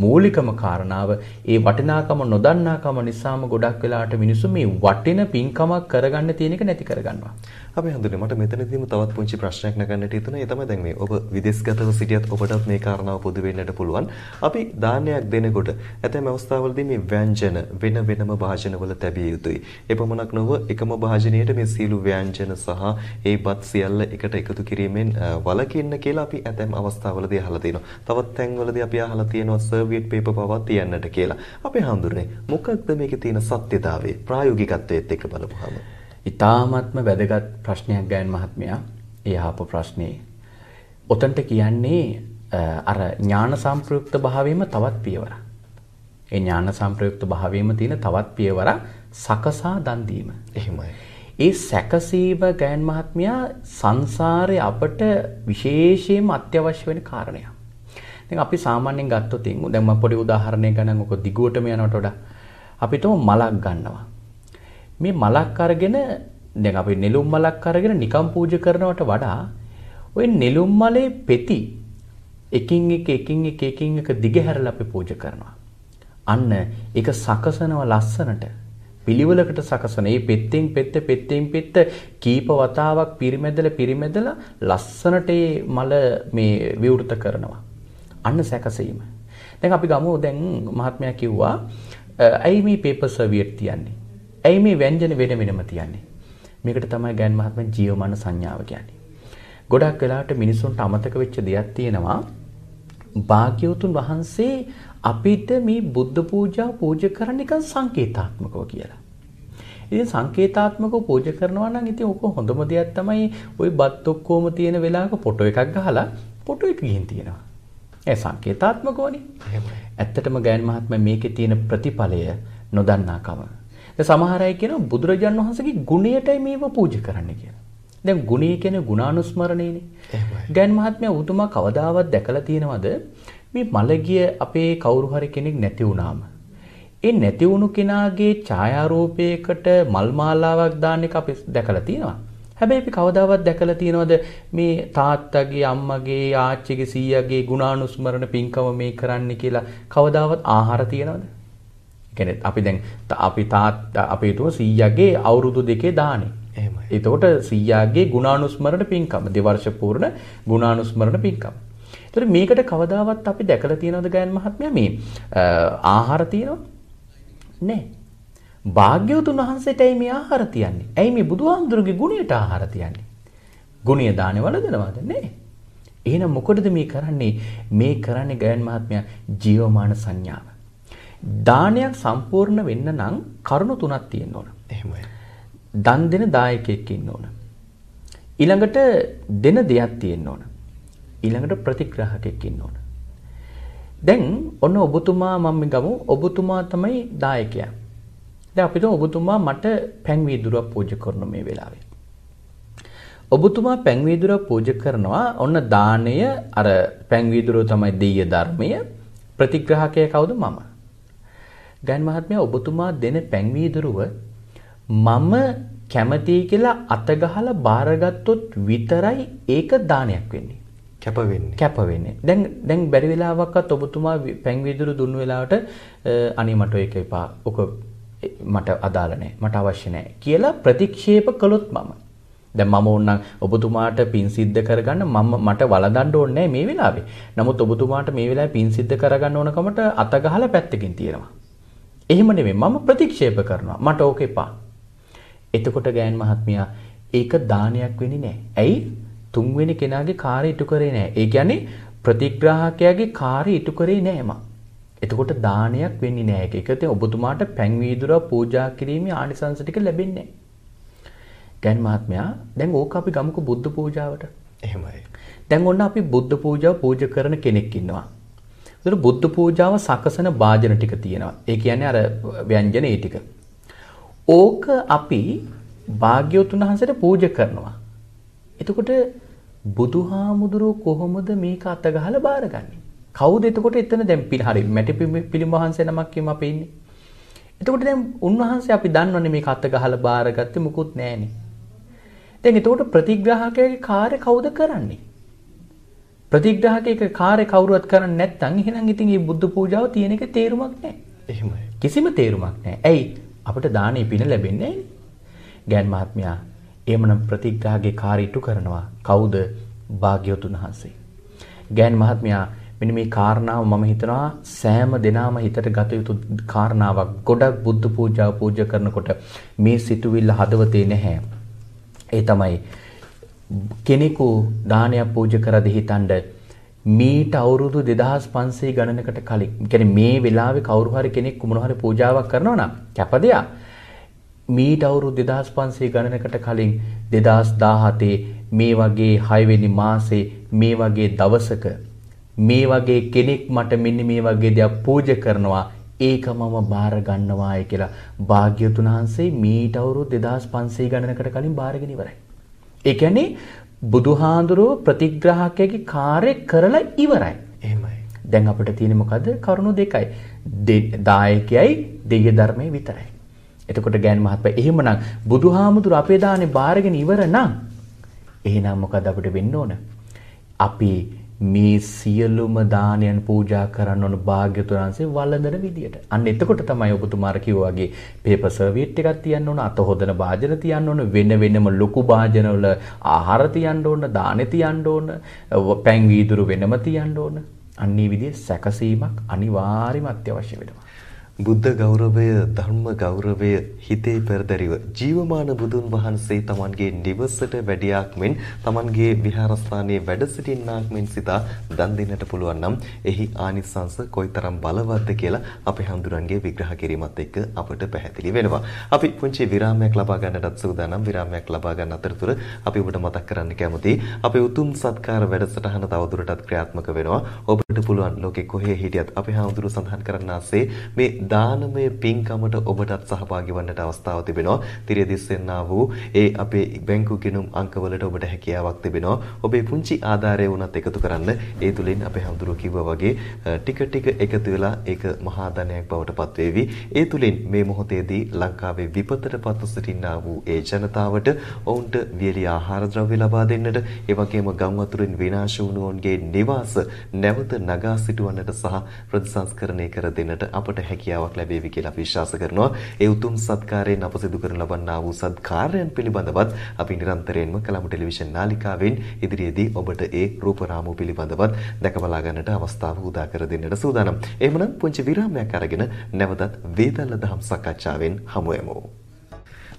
B: මූලිකම කාරණාව. ඒ වටිනාකම නොදන්නාකම නිසාම ගොඩක් වෙලාට මිනිස්සු මේ වටින පින්කමක් කරගන්න තියෙන එක නැති කරගන්නවා.
A: අපි හඳුනේ මට මෙතනදීම තවත් පුංචි ප්‍රශ්නයක් නගන්නට හිතුණා. ඒ තමයි දැන් මේ ඔබ විදේශගතව සිටියත් ඔබටත් මේ කාරණාව පොදු වෙන්නට පුළුවන්. අපි දානයක් දෙනකොට ඇතැම් අවස්ථාවලදී මේ ව්‍යංජන වෙන වෙනම භාජනවල තැබිය යුතුයි. එපමණක් නොව එකම භාජනයට මේ සීළු ව්‍යංජන සහ ඒ බත් සියල්ල එකට එකතු කිරීමෙන් වළකින්න කියලා අපි ඇතැම් අවස්ථාවලදී අහලා තියෙනවා. තවත් තැන්වලදී අපි අහලා තියෙනවා සර්වියට් පේපර් පවා තියන්නට කියලා. අපි හඳුරන්නේ මොකක්ද මේකේ තියෙන සත්‍යතාවය ප්‍රායෝගිකත්වයේත් එක්ක බලපුවාම.
B: ඉතාමත්ම වැදගත් ප්‍රශ්නයක් ගයන් මහත්මයා ඒ ආපු ප්‍රශ්නේ. ඔතන්ට කියන්නේ අර ඥාන සම්ප්‍රයුක්ත භාවයේම තවත් පියවරක්. ඒ ඥාන සම්ප්‍රයුක්ත භාවයේම තියෙන තවත් පියවරක් සකසා දන් දීම.
A: එහෙමයි.
B: ඒ සැකසීම ගයන් මහත්මයා සංසාරේ අපට විශේෂයෙන්ම අත්‍යවශ්‍ය වෙන කාරණයක්. දැන් අපි සාමාන්‍යයෙන් ගත්තොත් දැන් මම පොඩි උදාහරණයක් ගන්නම් ඔක දිගුවටම යනකොට වඩා අපිටම මලක් ගන්නවා. මේ මලක් අරගෙන දැන් අපි නෙළුම් මලක් අරගෙන නිකම් පූජා කරනවට වඩා ওই නෙළුම් මලේ පෙති එකින් එක එකින් එක එකින් එක දිගහැරලා අපි පූජා කරනවා. අන්න ඒක සකසනවා ලස්සනට. පිළිවෙලකට සකසන. මේ පෙත්තෙන් පෙත්ත පෙත්තෙන් පෙත්ත කීප වතාවක් පිරිමැදලා පිරිමැදලා ලස්සනට මල මේ විවෘත කරනවා. අන්න සැකසීම. දැන් අපි ගමු දැන් මහත්මයා කිව්වා ඇයි මේ පේපර් සර්වියට් තියන්නේ? ඇයි මේ ව්‍යංජන වෙන වෙනම තියන්නේ? මේකට තමයි ගෑන් මහත්මයා ජීවමාන සංඥාව කියන්නේ. ගොඩක් වෙලාවට මිනිසුන්ට අමතක වෙච්ච දෙයක් තියෙනවා. භාග්‍යවතුන් වහන්සේ අපිට මේ බුද්ධ පූජා පූජා කරන්න නිකන් සංකේතාත්මකව කියලා. ඉතින් සංකේතාත්මකව පූජා කරනවා නම් ඉතින් ඕක හොඳම දෙයක් තමයි ওই බත් ඔක්කොම තියෙන වෙලාවක ෆොටෝ එකක් ගහලා ෆොටෝ එක ගිහින් තියෙනවා. ඒ සංකේතාත්මකවනේ. ඇත්තටම ගෑන් මහත්මයා මේකේ තියෙන ප්‍රතිඵලය නොදන්නාකම. සමහර අය කියනවා බුදුරජාන් වහන්සේගේ ගුණයටයි මේව පූජා කරන්න කියලා. දැන් ගුණය කියන්නේ ගුණානුස්මරණයනේ. ගෑන් මහත්මයා උතුමා කවදාවත් දැකලා තියෙනවද මේ මළගිය අපේ කවුරු හරි කෙනෙක් නැති වුණාම ඒ නැති වුණු කෙනාගේ ඡායාරූපයකට මල් මාලාවක් දාන්න එක අපි දැකලා තියෙනවා. හැබැයි අපි කවදාවත් දැකලා තියෙනවද මේ තාත්තගේ අම්මගේ ආච්චිගේ සීයාගේ ගුණානුස්මරණ පින්කම මේ කරන්න කියලා කවදාවත් ආහාර තියනවද? කියන්නේ අපි දැන් අපි තාත්තා අපි හිතුව 100ගේ අවුරුදු දෙකේ දානේ.
A: එහෙමයි.
B: එතකොට 100ගේ ගුණානුස්මරණ පින්කම දෙවර්ෂ පූර්ණ ගුණානුස්මරණ පින්කම. ඒතර මේකට කවදාවත් අපි දැකලා තියෙනවද ගයන් මහත්මයා මේ ආහාර තියෙනවද? නැහැ. භාග්‍යවතුන් වහන්සේට ඇයි මේ ආහාර තියන්නේ? ඇයි මේ බුදුහාමුදුරුගේ ගුණයට ආහාර තියන්නේ? ගුණය දානේ වලදනවද? නැහැ. එහෙනම් මොකටද මේ කරන්නේ? මේ කරන්නේ ගයන් මහත්මයා ජීවමාන සංඥාව. දානයක් සම්පූර්ණ වෙන්න නම් කරුණු තුනක් තියෙන්න ඕන.
A: එහෙමයි.
B: දන් දෙන දායකයෙක් ඉන්න ඕන. ඊළඟට දෙන දෙයක් තියෙන්න ඕන. ඊළඟට ප්‍රතිග්‍රාහකයෙක් ඉන්න ඕන. දැන් ඔන්න ඔබතුමා මම ගමු ඔබතුමා තමයි දායකයා. දැන් අපිට ඔබතුමා මට පැන් වීදුරුවක් පූජා කරන මේ වෙලාවේ. ඔබතුමා පැන් වීදුරුවක් පූජා කරනවා ඔන්න දාණය අර පැන් වීදුරුව තමයි දෙය ධර්මය ප්‍රතිග්‍රාහකයා කවුද මම. ගන් මහත්මයා ඔබතුමා දෙන පැන් වීදුරුව මම කැමතියි කියලා අත ගහලා බාරගත්තොත් විතරයි ඒක දානයක් වෙන්නේ.
A: කැප වෙන්නේ.
B: කැප වෙන්නේ. දැන් දැන් බැරි වෙලාවක්වත් ඔබතුමා පැන් වීදුරු දුන්නු වෙලාවට අනේ මට ඒක එපා. ඔක මට අදාළ නැහැ. මට අවශ්‍ය නැහැ කියලා ප්‍රතික්ෂේප කළොත් මම. දැන් මම ඕනනම් ඔබතුමාට පින් සිද්ධ කරගන්න මම මට වළඳන්න ඕනේ මේ වෙලාවේ. නමුත් ඔබතුමාට මේ වෙලාවේ පින් සිද්ධ කරගන්න ඕනකමට අත ගහලා පැත්තකින් තියෙනවා. එහෙම නෙමෙයි මම ප්‍රතික්ෂේප කරනවා. මට ඕක එපා. එතකොට ගෑන් මහත්මියා ඒක දානයක් වෙන්නේ නැහැ. ඇයි? තුන්වෙනි කෙනාගේ කාර්ය ඉටු කරේ නැහැ. ඒ කියන්නේ ප්‍රතිග්‍රාහකයාගේ කාර්ය ඉටු කරේ නැහැ මම. එතකොට දානයක් වෙන්නේ නැහැ. ඒක ඉතින් ඔබතුමාට පැන් වීදුරව පූජා කිරීමේ ආනිසංස ටික ලැබෙන්නේ නැහැ. ගෑන් මහත්මයා දැන් ඕක අපි ගමුකෝ බුද්ධ පූජාවට.
A: එහෙමයි.
B: දැන් ඔන්න අපි බුද්ධ පූජාව පූජා කරන කෙනෙක් ඉන්නවා. ඒතර බුද්ධ පූජාව සකසන වාජන ටික තියෙනවා. ඒ කියන්නේ අර ව්‍යංජන ඒ ටික. ඕක අපි භාග්‍යවතුන් වහන්සේට පූජා කරනවා. එතකොට බුදුහාමුදුරුව කොහොමද මේක අත ගහලා බාරගන්නේ? කවුද එතකොට එතන දැන් හරි මැටි පිළිම වහන්සේ නමක් කියමු අපි ඉන්නේ. එතකොට දැන් උන්වහන්සේ අපි දන්නවනේ මේක අත ගහලා බාරගත්තේ මුකුත් නැහනේ. දැන් එතකොට ප්‍රතිග්‍රාහකයාගේ කාර්ය කවුද කරන්නේ? ප්‍රතිග්‍රාහකයේ කාර්ය කවුරුවත් කරන්නේ නැත්නම් එහෙනම් ඉතින් මේ බුද්ධ පූජාව තියෙන එකේ තේරුමක් නැහැ.
A: එහෙමයි.
B: කිසිම තේරුමක් නැහැ. ඇයි? අපිට දානේ පින ලැබෙන්නේ නැහැ. ගෑන් මහත්මයා එමනම් ප්‍රතිග්‍රහගේ කාර්ය ඉටු කරනවා. කවුද? භාග්‍යවතුන් වහන්සේ. ගෑන් මහත්මයා මෙන්න මේ කාරණාව මම හිතනවා සෑම දිනාම හිතට ගත යුතු කාරණාවක්. ගොඩක් බුද්ධ පූජාව පූජා කරනකොට මේ සිතුවිල්ල හදවතේ නැහැ. ඒ තමයි කෙනෙකු දානයක් පූජා කරද හිතනද මීට අවුරුදු 2500 ගණනකට කලින් කියන්නේ මේ වෙලාවේ කවුරු හරි කෙනෙක් කුමන හරි පූජාවක් කරනවා නම් කැපදෙයක් මීට අවුරුදු 2500 ගණනකට කලින් 2017 මේ වගේ 6 වෙනි මාසේ මේ වගේ දවසක මේ වගේ කෙනෙක් මට මෙන්න මේ වගේ දෙයක් පූජා කරනවා ඒක මම බාර ගන්නවායි කියලා භාග්‍යතුන් වහන්සේ මීට අවුරුදු 2500 ගණනකට කලින් බාරගෙන ඉවරයි. ඒ කියන්නේ බුදුහාඳුරෝ ප්‍රතිග්‍රාහකයාගේ කාර්ය කරලා ඉවරයි.
A: එහෙමයි.
B: දැන් අපිට තියෙන්නේ මොකද? කරුණු දෙකයි. දායකයයි දෙය ධර්මයේ විතරයි. එතකොට ගෑන් මහත්මයා එහෙමනම් බුදුහාමුදුර අපේ දානේ බාරගෙන ඉවර නම් එහෙනම් මොකද අපිට වෙන්න ඕන? අපි මේ සියලුම දානයන් පූජා කරන්න ඕන භාග්‍යතුන් වහන්සේ වළඳන විදියට. අන්න එතකොට තමයි ඔබතුමාර කිව්වා වගේ පේපර් සර්වියට් එකක් තියන්න ඕන, අත හොදන භාජන තියන්න ඕන, වෙන වෙනම ලොකු භාජනවල ආහාර තියන්න ඕන, දානේ තියන්න ඕන, පැන් වීදුරු වෙනම තියන්න ඕන. අන්නේ විදිහේ සැකසීමක් අනිවාර්යම අත්‍යවශ්‍ය වෙනවා.
A: බුද්ධ ගෞරවය ධර්ම ගෞරවය හිතේ පෙරදරිව ජීවමාන බුදුන් වහන්සේ තමන්ගේ නිවසට වැඩියාක් මෙන් තමන්ගේ විහාරස්ථානයේ වැඩ සිටින්නාක් මෙන් සිතා දන් දෙන්නට පුළුවන් නම් එහි ආනිසංස කොයිතරම් බලවත්ද කියලා අපේ හඳුරන්ගේ විග්‍රහ කිරීමත් එක්ක අපට පැහැදිලි වෙනවා. අපි පුංචි විරාමයක් ලබා ගන්නටත් සූදානම් විරාමයක් ලබා ගන්න අතරතුර අපි ඔබට මතක් කරන්න කැමතියි අපේ උතුම් සත්කාර වැඩසටහන තවදුරටත් ක්‍රියාත්මක වෙනවා. ඔබට පුළුවන් ලෝකෙ කොහේ හිටියත් අපේ හඳුරු සඳහන් කරන්නාසේ මේ දානමය පින්කමට ඔබටත් සහභාගී වන්නට අවස්ථාව තිබෙනවා. තිරිය දිස්සෙන්නා වූ ඒ අපේ බැංකු ගිණුම් අංකවලට ඔබට හැකියාවක් තිබෙනවා. ඔබේ පුංචි ආධාරය වුණත් එකතු කරන්න. ඒ තුලින් අපේ හඳුරු කිව්වා වගේ ටික ටික එකතු වෙලා ඒක මහා ධනයක් බවට පත්වේවි. ඒ තුලින් මේ මොහොතේදී ලංකාවේ විපතට පත්ව සිටින්නා වූ ඒ ජනතාවට ඔවුන්ට වියලි ආහාර ද්‍රව්‍ය ලබා දෙන්නට, ඒ වගේම ගම් වතුරින් විනාශ වුණුවන්ගේ නිවාස නැවත නගා සිටුවන්නට සහ ප්‍රතිසංස්කරණය කර දෙන්නට අපට හැකියාව හැකියාවක් ලැබේවි කියලා අපි විශ්වාස කරනවා. ඒ උතුම් සත්කාරයෙන් අප සිදු කරන ලබන්නා වූ සත්කාරයන් පිළිබඳවත් අපි නිරන්තරයෙන්ම කලමු ටෙලිවිෂන් නාලිකාවෙන් ඉදිරියේදී ඔබට ඒ රූපරාමු පිළිබඳවත් දැක බලා ගන්නට අවස්ථාව උදා කර දෙන්නට සූදානම්. එහෙමනම් පුංචි විරාමයක් අරගෙන නැවතත් වේදල්ල දහම් සාකච්ඡාවෙන් හමු වෙමු.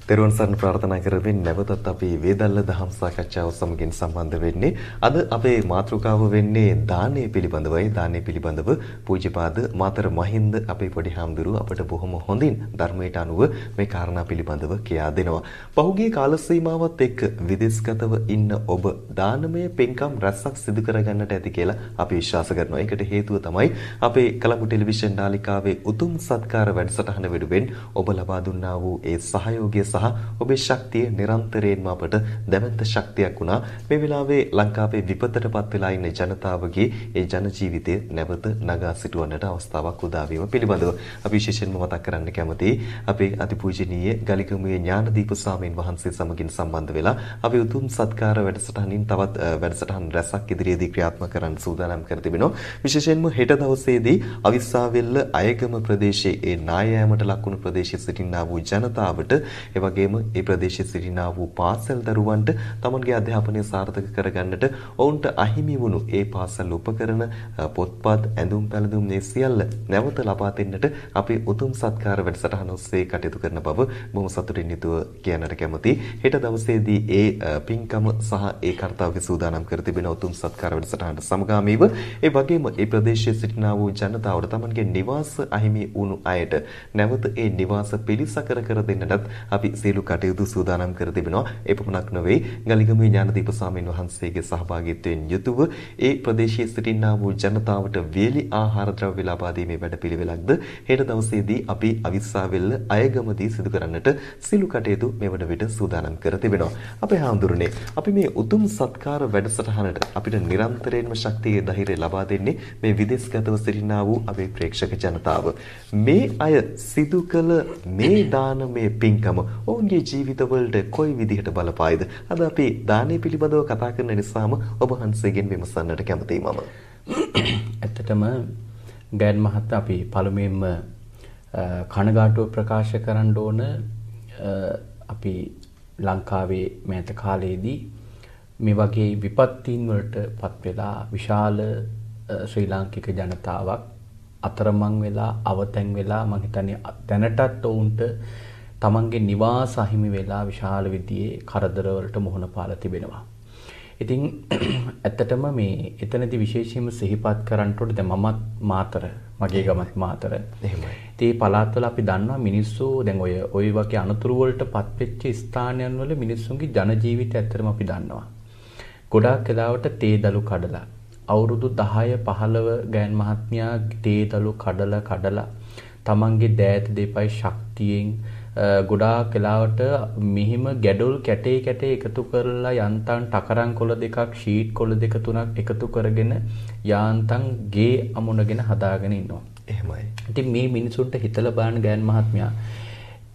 A: තෙරුවන් සරණ ප්‍රාර්ථනා කරමින් නැවතත් අපි වේදල්ල දහම් සාකච්ඡාව සමගින් සම්බන්ධ වෙන්නේ අද අපේ මාතෘකාව වෙන්නේ දානය පිළිබඳවයි දානය පිළිබඳව පූජ්‍යපාද මාතර මහින්ද අපේ පොඩි හාමුදුරුව අපට බොහොම හොඳින් ධර්මයට අනුව මේ කාරණා පිළිබඳව කියා දෙනවා. පහුගිය කාල සීමාවත් එක්ක විදේශගතව ඉන්න ඔබ දානමය පින්කම් රැස්සක් සිදු කරගන්නට ඇති කියලා අපි විශ්වාස කරනවා. ඒකට හේතුව තමයි අපේ කලඹු ටෙලිවිෂන් නාලිකාවේ උතුම් සත්කාර වැඩසටහන වෙනුවෙන් ඔබ ලබා දුන්නා වූ ඒ සහයෝගය සහ ඔබේ ශක්තිය නිරන්තරයෙන්ම අපට දැවැන්ත ශක්තියක් වුණා. මේ වෙලාවේ ලංකාවේ විපතටපත් වෙලා ඉන්න ජනතාවගේ ඒ ජන ජීවිතය නැවත නගා සිටුවන්නට අවස්ථාවක් උදා වීම පිළිබඳව අපි විශේෂයෙන්ම මතක් කරන්න කැමතියි. අපේ අතිපූජනීය ගලිකමුවේ ඥානදීප ස්වාමීන් වහන්සේ සමගින් සම්බන්ධ වෙලා අපි උතුම් සත්කාර වැඩසටහනින් තවත් වැඩසටහන් රැසක් ඉදිරියේදී ක්‍රියාත්මක කරන්න සූදානම් කර තිබෙනවා. විශේෂයෙන්ම හෙට දවසේදී අවිස්සාවෙල්ල අයගම ප්‍රදේශයේ ඒ නායෑමට ලක්වුණු ප්‍රදේශයේ සිටින්නා වූ ජනතාවට වගේම ඒ ප්‍රදේශයේ සිටිනා වූ පාසල් දරුවන්ට තමන්ගේ අධ්‍යාපනය සාර්ථක කරගන්නට ඔවුන්ට අහිමි වුණු ඒ පාසල් උපකරණ පොත්පත් ඇඳුම් පැළඳුම් මේ සියල්ල නැවත ලබා දෙන්නට අපි උතුම් සත්කාර වැඩසටහන ඔස්සේ කටයුතු කරන බව බොහොම සතුටින් යුතුව කියන්නට කැමතියි. හෙට දවසේදී ඒ පින්කම සහ ඒ කාර්යය සූදානම් කර තිබෙන උතුම් සත්කාර වැඩසටහනට සමගාමීව ඒ වගේම ඒ ප්‍රදේශයේ සිටිනා වූ ජනතාවට තමන්ගේ නිවාස අහිමි වුණු අයට නැවත ඒ නිවාස පිළිසකර කර දෙන්නටත් අපි සියලු කටයුතු සූදානම් කර තිබෙනවා. ඒ පමණක් නොවේ ගලිගමුවේ ඥානදීප ස්වාමීන් වහන්සේගේ සහභාගීත්වයෙන් යුතුව ඒ ප්‍රදේශයේ සිටින්නා වූ ජනතාවට වේලි ආහාර ද්‍රව්‍ය ලබා දීමේ වැඩපිළිවෙලක්ද හෙට දවසේදී අපි අවිස්සාවෙල්ල අයගමදී සිදු කරන්නට සිළු කටයුතු මෙවන විට සූදානම් කර තිබෙනවා. අපේ හාමුදුරනේ අපි මේ උතුම් සත්කාර වැඩසටහනට අපිට නිරන්තරයෙන්ම ශක්තිය ධෛර්යය ලබා දෙන්නේ මේ විදේශගතව සිටිනා වූ අපේ ප්‍රේක්ෂක ජනතාව. මේ අය සිදු කළ මේ දානමය පින්කම ඔවුන්ගේ ජීවිතවලට කොයි විදිහට බලපායිද? අද අපි දානය පිළිබඳව කතා කරන නිසාම ඔබ වහන්සේගෙන් විමසන්නට කැමතියි මම. <coughs>
B: ඇත්තටම ගෑන් මහත්තයා අපි පළමුවෙන්ම කනගාටුව ප්‍රකාශ කරන්න ඕන අපි ලංකාවේ මෑත කාලයේදී මේ වගේ විපත්තීන් වලට පත් වෙලා විශාල ශ්‍රී ලාංකික ජනතාවක් අතරමං වෙලා අවතැන් වෙලා මං හිතන්නේ දැනටත් ඔවුන්ට තමන්ගේ නිවාස අහිමි වෙලා විශාල විදියේ කරදරවලට මුහුණ පාලා තිබෙනවා. ඉතින් <clears throat> ඇත්තටම මේ එතනදී විශේෂයෙන්ම සිහිපත් කරන්නට ඕනේ දැන් මමත් මාතර මගේ ගමත් මාතර.
A: එහෙමයි.
B: ඉතින් පළාත්වල අපි දන්නවා මිනිස්සු දැන් ඔය ඔය වගේ අනතුරු වලට පත්වෙච්ච ස්ථානයන් වල මිනිස්සුන්ගේ ජන ජීවිතය ඇත්තටම අපි දන්නවා. ගොඩාක් වෙලාවට තේ දලු කඩලා අවුරුදු 10 15 ගෑන් මහත්මියා තේ දලු කඩලා කඩලා තමන්ගේ දෑත දෙපයි ශක්තියෙන් ගොඩාක් වෙලාවට මෙහිම ගැඩොල් කැටේ කැටේ එකතු කරලා යන්තම් ටකරන් කොළ දෙකක් ෂීට් කොළ දෙක තුනක් එකතු කරගෙන යාන්තම් ගේ අමුණගෙන හදාගෙන ඉන්නවා.
A: එහෙමයි.
B: ඉතින් මේ මිනිසුන්ට හිතලා බලන්න ගෑන් මහත්මයා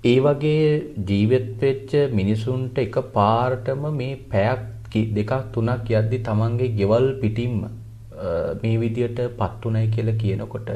B: ඒ වගේ ජීවත් වෙච්ච මිනිසුන්ට එක පාරටම මේ පැයක් දෙකක් තුනක් යද්දි තමන්ගේ ගෙවල් පිටින්ම මේ විදියට පත් උනායි කියලා කියනකොට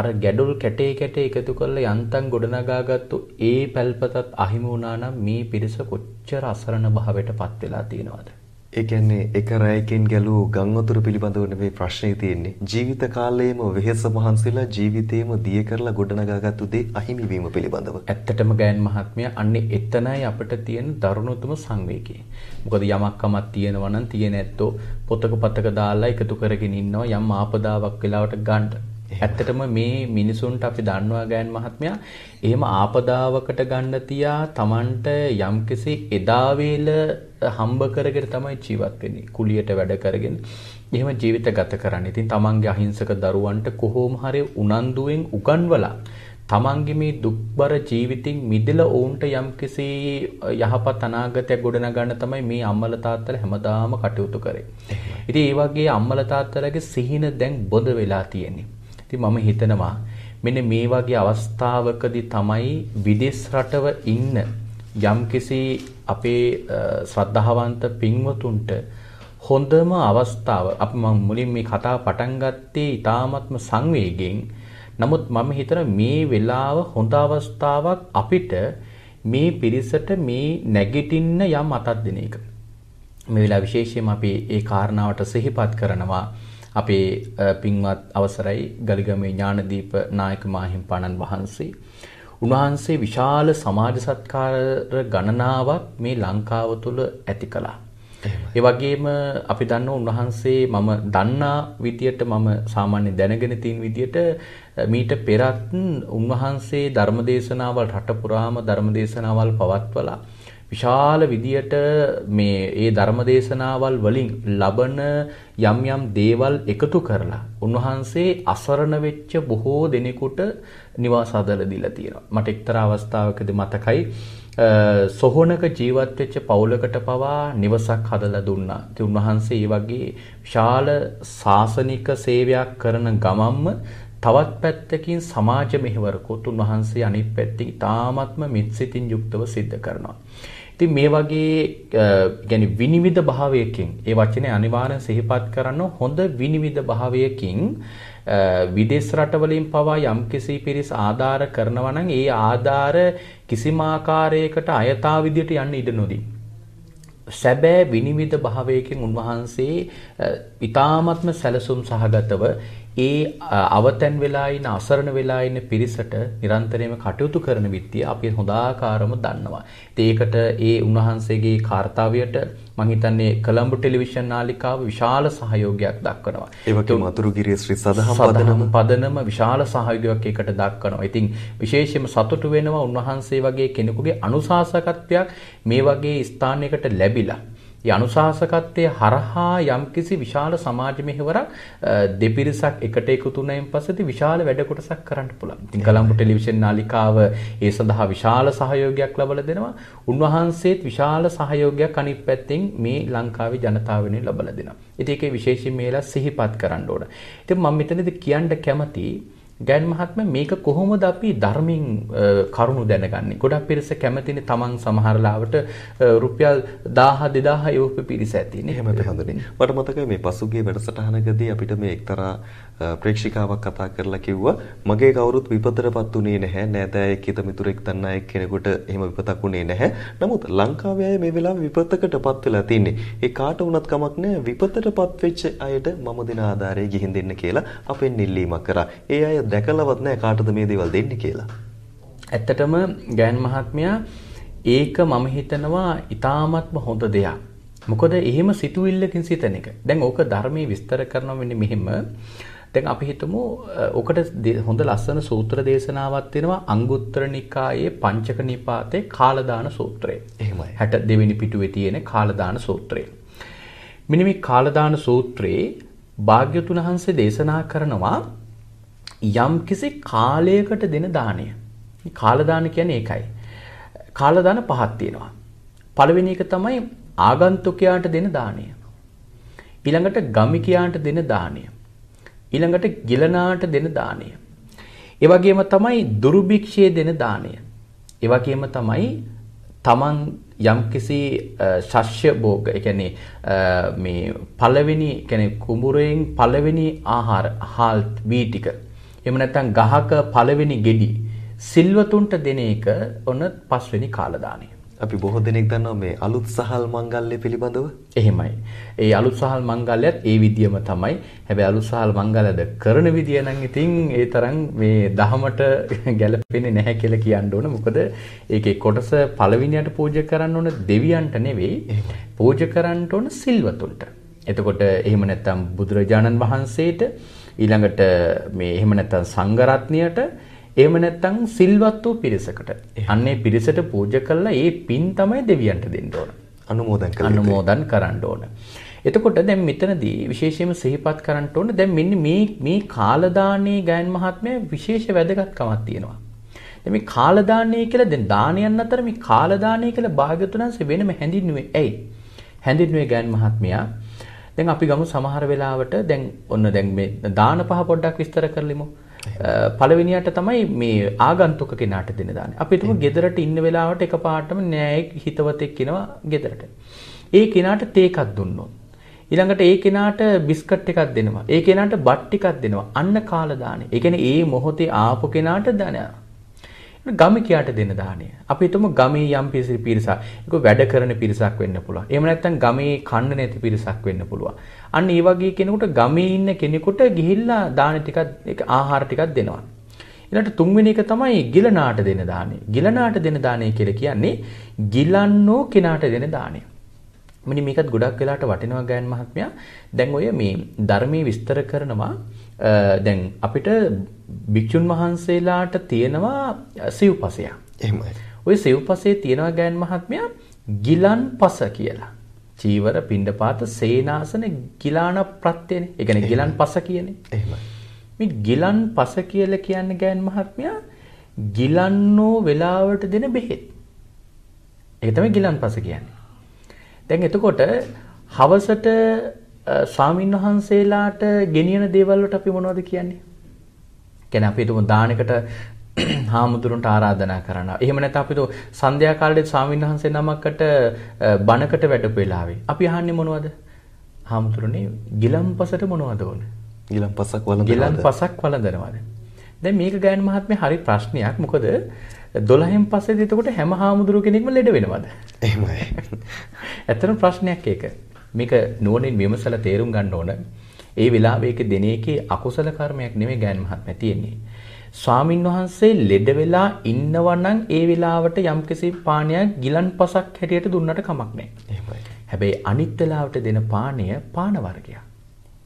B: අර ගැඩොල් කැටේ කැටේ එකතු කරලා යන්තම් ගොඩනගාගත්තු ඒ පැල්පතත් අහිමි වුණා නම් මේ පිරිස කොච්චර අසරණ භාවයට පත් වෙලා තියෙනවද?
A: ඒ කියන්නේ එක රැයකින් ගැලූ ගම් වතුර පිළිබඳව නෙවෙයි ප්‍රශ්නේ තියෙන්නේ. ජීවිත කාලයේම වෙහෙස මහන්සිලා ජීවිතේම දිය කරලා ගොඩනගාගත්තු දේ අහිමි වීම පිළිබඳව.
B: ඇත්තටම ගෑන් මහත්මයා අන්නේ එතනයි අපිට තියෙන දරුණුතුම සංවේගය. මොකද යමක් කමක් තියෙනවා නම් තියෙන ඇත්තෝ පොතක පතක දාලා එකතු කරගෙන ඉන්නවා යම් ආපදාවක් වෙලාවට ගන්න. ඇත්තටම මේ මිනිසුන්ට අපි දන්නවා ගෑන් මහත්මයා එහෙම ආපදාවකට ගන්න තියා Tamanට යම්කිසි එදා වේල හම්බ කරගෙන තමයි ජීවත් වෙන්නේ. කුලියට වැඩ කරගෙන එහෙම ජීවිත ගත කරන්නේ. ඉතින් Tamanගේ අහිංසක දරුවන්ට කොහොම හරි උනන්දුවෙන් උගන්වලා තමන්ගේ මේ දුක්බර ජීවිතින් මිදලා ඔවුන්ට යම්කිසි යහපත් අනාගතයක් ගොඩනගන්න තමයි මේ අම්මලා තාත්තලා හැමදාම කටයුතු කරේ. ඉතින් ඒ වගේ අම්මලා තාත්තලාගේ සිහින දැන් බොඳ වෙලා තියෙන්නේ. ඉතින් මම හිතනවා. මෙන්න මේ වගේ අවස්ථාවකදී තමයි විදේශ රටව ඉන්න යම්කිසි අපේ ශ්‍රද්ධාවන්ත පින්වතුන්ට හොඳම අවස්ථාව. අපි මම මුලින් මේ කතාව පටන් ගත්තේ ඊ타ත්ම සංවේගයෙන්. නමුත් මම හිතනවා මේ වෙලාව හොඳ අවස්ථාවක් අපිට මේ පිරිසට මේ නැගිටින්න යම් අතක් දෙන එක. මේ වෙලාව විශේෂයෙන්ම අපි ඒ කාරණාවට සිහිපත් කරනවා. අපේ පින්වත් අවසරයි ගලිගමේ ඥානදීප නායක මාහිම්පාණන් වහන්සේ. උන්වහන්සේ විශාල සමාජ සත්කාර ගණනාවක් මේ ලංකාව තුළ ඇති කළා. ඒ වගේම අපි දන්න උන්වහන්සේ මම දන්නා විදියට මම සාමාන්‍ය දැනගෙන තියෙන විදියට මීට පෙරත් උන්වහන්සේ ධර්මදේශනාවල් රට පුරාම ධර්මදේශනාවල් පවත්වලා විශාල විදියට මේ ඒ ධර්මදේශනාවල් වලින් ලබන යම් යම් දේවල් එකතු කරලා උන්වහන්සේ අසරණ වෙච්ච බොහෝ දෙනෙකුට නිවාස හදලා දීලා තියෙනවා. මට එක්තරා අවස්ථාවකදී මතකයි සොහොනක ජීවත් වෙච්ච පවුලකට පවා නිවසක් හදලා දුන්නා. ඉතින් උන්වහන්සේ මේ වගේ විශාල සාසනික සේවයක් කරන ගමම්ම තවත් පැත්තකින් සමාජ මෙහෙවරකුත් උන්වහන්සේ අනිත් පැත්තකින් තාමත්ම මිත්සිතින් යුක්තව සිද්ධ කරනවා. ඉතින් මේ වගේ يعني විනිවිද භාවයකින් ඒ වචනේ අනිවාර්යෙන් සිහිපත් කරන හොඳ විනිවිද භාවයකින් විදේශ රටවලින් පවා යම්කිසි පිරිස් ආධාර කරනවා නම් ඒ ආධාර කිසිම ආකාරයකට අයථා විදියට යන්න ඉඩ නොදී. සැබෑ විනිවිද භාවයකින් උන්වහන්සේ ඊ타මත්ම සැලසුම් සහගතව ඒ අවතැන් වෙලා ඉන්න අසරණ වෙලා ඉන්න පිරිසට නිරන්තරයෙන්ම කටයුතු කරන විත්තිය අපි හොඳාකාරම දන්නවා. ඒකට ඒ උන්වහන්සේගේ කාර්යයට මම හිතන්නේ කොළඹ ටෙලිවිෂන් නාලිකාව විශාල සහයෝගයක් දක්වනවා.
A: ඒ වගේම අතුරුගිරිය ශ්‍රී සදහම් පදනම
B: පදනම විශාල සහයෝගයක් ඒකට දක්වනවා. ඉතින් විශේෂයෙන්ම සතුටු වෙනවා උන්වහන්සේ වගේ කෙනෙකුගේ අනුශාසකත්වයක් මේ වගේ ස්ථානයකට ලැබිලා. ඒ අනුශාසකත්වයේ හරහා යම්කිසි විශාල සමාජ මෙහෙවරක් දෙපිරිසක් එකට එකතු වුණයින් පස්සේදී විශාල වැඩ කොටසක් කරන්න පුළුවන්. ඉතින් කොළඹ ටෙලිවිෂන් නාලිකාව ඒ සඳහා විශාල සහයෝගයක් ලබා දෙනවා. උන්වහන්සේත් විශාල සහයෝගයක් අනිත් පැත්තෙන් මේ ලංකාවේ ජනතාව වෙනුවෙන් ලබා දෙනවා. ඉතින් ඒකේ විශේෂයෙන් මේලා සිහිපත් කරන්න ඕන. ඉතින් මම මෙතනදී කියන්න කැමතියි ගෑන් මහත්ම මේක කොහොමද අපි ධර්මයෙන් කරුණු දැනගන්නේ? ගොඩක් පිරිස කැමතිනේ තමන් සමහර ලාවට රුපියල් 1000 2000 යෝප පිරිස ඇතිනේ.
A: එහෙමද හඳුනේ. මට මතකයි මේ පසුගිය වැඩසටහනකදී අපිට මේ එක්තරා ප්‍රේක්ෂිකාවක් කතා කරලා කිව්වා මගේ කවුරුත් විපතටපත් උනේ නැහැ. නෑදෑයෙක් හිත මිතුරෙක් දන්නායෙක් කෙනෙකුට එහෙම විපතක් උනේ නැහැ. නමුත් ලංකාවේ අය මේ වෙලාවේ විපතකටපත් වෙලා තින්නේ. ඒ කාට වුණත් කමක් නැහැ විපතටපත් වෙච්ච අයට මම දෙන ආධාරය ගිහින් දෙන්න කියලා අපෙන් ඉල්ලීමක් කරා. ඒ අය දැකලවත් නැහැ කාටද මේ දේවල් දෙන්නේ කියලා.
B: ඇත්තටම ගෑන් මහත්මයා ඒක මම හිතනවා ඊ타මත්ම හොඳ දෙයක්. මොකද එහෙම සිතුවිල්ලකින් සිතන එක. දැන් ඕක ධර්මයේ විස්තර කරනවා මෙන්න මෙහෙම. දැන් අපි හිතමු ඔකට හොඳ ලස්සන සූත්‍ර දේශනාවක් තියෙනවා අංගුත්තර නිකායේ පංචක නිපාතේ කාලදාන සූත්‍රය.
A: එහෙමයි.
B: 62 වෙනි පිටුවේ තියෙන කාලදාන සූත්‍රය. මෙන්න මේ කාලදාන සූත්‍රයේ භාග්‍යතුන් වහන්සේ දේශනා කරනවා යම්කිසි කාලයකට දෙන දාණය. කාලදාන කියන්නේ ඒකයි. කාලදාන පහක් තියෙනවා. පළවෙනි එක තමයි ආගන්තුකයාට දෙන දාණය. ඊළඟට ගමිකයාට දෙන දාණය. ඊළඟට ගිලනාට දෙන දාණය. ඒ වගේම තමයි දුර්භික්ෂයේ දෙන දාණය. ඒ වගේම තමයි තමන් යම්කිසි ශස්්‍ය භෝග ඒ කියන්නේ මේ පළවෙනි කියන්නේ කුඹුරෙන් පළවෙනි ආහාර හාල් වී ටික එහෙම නැත්නම් ගහක පළවෙනි ගෙඩි සිල්වතුන්ට දෙන එක ඔන්න පස්වෙනි කාලදානය.
A: අපි බොහෝ දෙනෙක් දන්නවා මේ අලුත් සහල් මංගල්‍ය පිළිබඳව.
B: එහෙමයි. ඒ අලුත් සහල් මංගල්‍යත් ඒ විදියම තමයි. හැබැයි අලුත් සහල් මංගල්‍යද කරන විදිය නම් ඉතින් ඒ තරම් මේ දහමට <laughs> ගැලපෙන්නේ නැහැ කියලා කියන්න ඕන. මොකද ඒකේ කොටස පළවෙනියට පූජා කරන්න ඕන දෙවියන්ට නෙවෙයි. පූජා කරන්න ඕන සිල්වතුන්ට. එතකොට එහෙම නැත්නම් බුදුරජාණන් වහන්සේට ඊළඟට මේ එහෙම නැත්නම් සංඝරත්නයට එහෙම නැත්නම් සිල්වත් වූ පිරිසකට. අන්නේ පිරිසට පූජා කළා ඒ පින් තමයි දෙවියන්ට දෙන්න ඕන.
A: අනුමෝදන් කරන්න.
B: අනුමෝදන් කරන්න ඕන. එතකොට දැන් මෙතනදී විශේෂයෙන්ම සිහිපත් කරන්න ඕන දැන් මෙන්න මේ මේ කාලදානයේ ගයන් මහත්මයා විශේෂ වැදගත්කමක් තියෙනවා. දැන් මේ කාලදානය කියලා දැන් දානයන් අතර මේ කාලදානය කියලා භාග්‍යතුන්සේ වෙනම හැඳින්නුවේ ඇයි? හැඳින්නුවේ ගයන් මහත්මයා දැන් අපි ගමු සමහර වෙලාවට දැන් ඔන්න දැන් මේ දාන පහ පොඩ්ඩක් විස්තර කරලිමු. පළවෙනියට තමයි මේ ආගන්තුක කෙනාට දෙන දානේ. අපි හිතමු ගෙදරට ඉන්න වෙලාවට එකපාරටම නෑයෙක් හිතවතෙක් කෙනවා ගෙදරට. ඒ කෙනාට තේ එකක් දුන්නොත්. ඊළඟට ඒ කෙනාට බිස්කට් එකක් දෙනවා. ඒ කෙනාට බත් ටිකක් දෙනවා. අන්න කාලා දානේ. ඒ කියන්නේ ඒ මොහොතේ ආපු කෙනාට දානවා. ගමිකයාට දෙන දාණය. අපි හිතමු ගමේ යම් පිරිසක් ඒක වැඩ කරන පිරිසක් වෙන්න පුළුවන්. එහෙම නැත්නම් ගමේ කන්න නැති පිරිසක් වෙන්න පුළුවන්. අන්න ඒ වගේ කෙනෙකුට ගමේ ඉන්න කෙනෙකුට ගිහිල්ලා දාන ටිකක් ආහාර ටිකක් දෙනවා. ඊළඟට තුන්වෙනි එක තමයි ගිලනාට දෙන දාණය. ගිලනාට දෙන දාණය කියලා කියන්නේ ගිලන්නෝ කෙනාට දෙන දාණය. මෙන්න මේකත් ගොඩක් වෙලාට වටිනවා ගෑන් මහත්මයා. දැන් ඔය මේ ධර්මයේ විස්තර කරනවා දැන් අපිට භික්ෂුන් වහන්සේලාට තියෙනවා සිව්පසයක්.
A: එහෙමයි.
B: ওই සිව්පසේ තියෙනවා ගෑන් මහත්මයා ගිලන්පස කියලා. චීවර පිණ්ඩපාත සේනාසන ගිලාන ප්‍රත්‍යනේ. ඒ කියන්නේ ගිලන්පස කියන්නේ.
A: එහෙමයි.
B: මේ ගිලන්පස කියලා කියන්නේ ගෑන් මහත්මයා ගිලන්නෝ වෙලාවට දෙන බෙහෙත්. ඒක තමයි ගිලන්පස කියන්නේ. දැන් එතකොට හවසට ස්වාමින් වහන්සේලාට ගෙනියන දේවල් වලට අපි මොනවද කියන්නේ? කියන්නේ අපි හිතමු දානකට <clears throat> හාමුදුරන්ට ආරාධනා කරනවා. එහෙම නැත්නම් අපි તો සන්ධ්‍යා කාලේ ස්වාමින් වහන්සේ නමකට බණකට වැඩපු වෙලාවේ අපි අහන්නේ මොනවද? හාමුදුරනේ ගිලම්පසට මොනවද ඕන?
A: ගිලම්පසක් වළඳනවද?
B: ගිලම්පසක් වළඳනවද? දැන් මේක ගෑන් මහත්මයා හරි ප්‍රශ්නයක්. මොකද 12න් පස්සේදී එතකොට හැම හාමුදුරුව කෙනෙක්ම ලෙඩ වෙනවද?
A: එහෙමයි. <laughs>
B: ඇත්තටම ප්‍රශ්නයක් ඒක. මේක නුවණින් විමසලා තේරුම් ගන්න ඕන. ඒ වෙලාවේ ඒක දෙන එකේ අකුසල කර්මයක් නෙමෙයි ගෑන් මහත්මයා තියෙන්නේ. ස්වාමින් වහන්සේ ලෙඩ වෙලා ඉන්නවා නම් ඒ වෙලාවට යම්කිසි පානයක් ගිලන්පසක් හැටියට දුන්නට කමක් නැහැ.
A: එහෙමයි.
B: හැබැයි අනිත් වෙලාවට දෙන පානය පාන වර්ගයක්.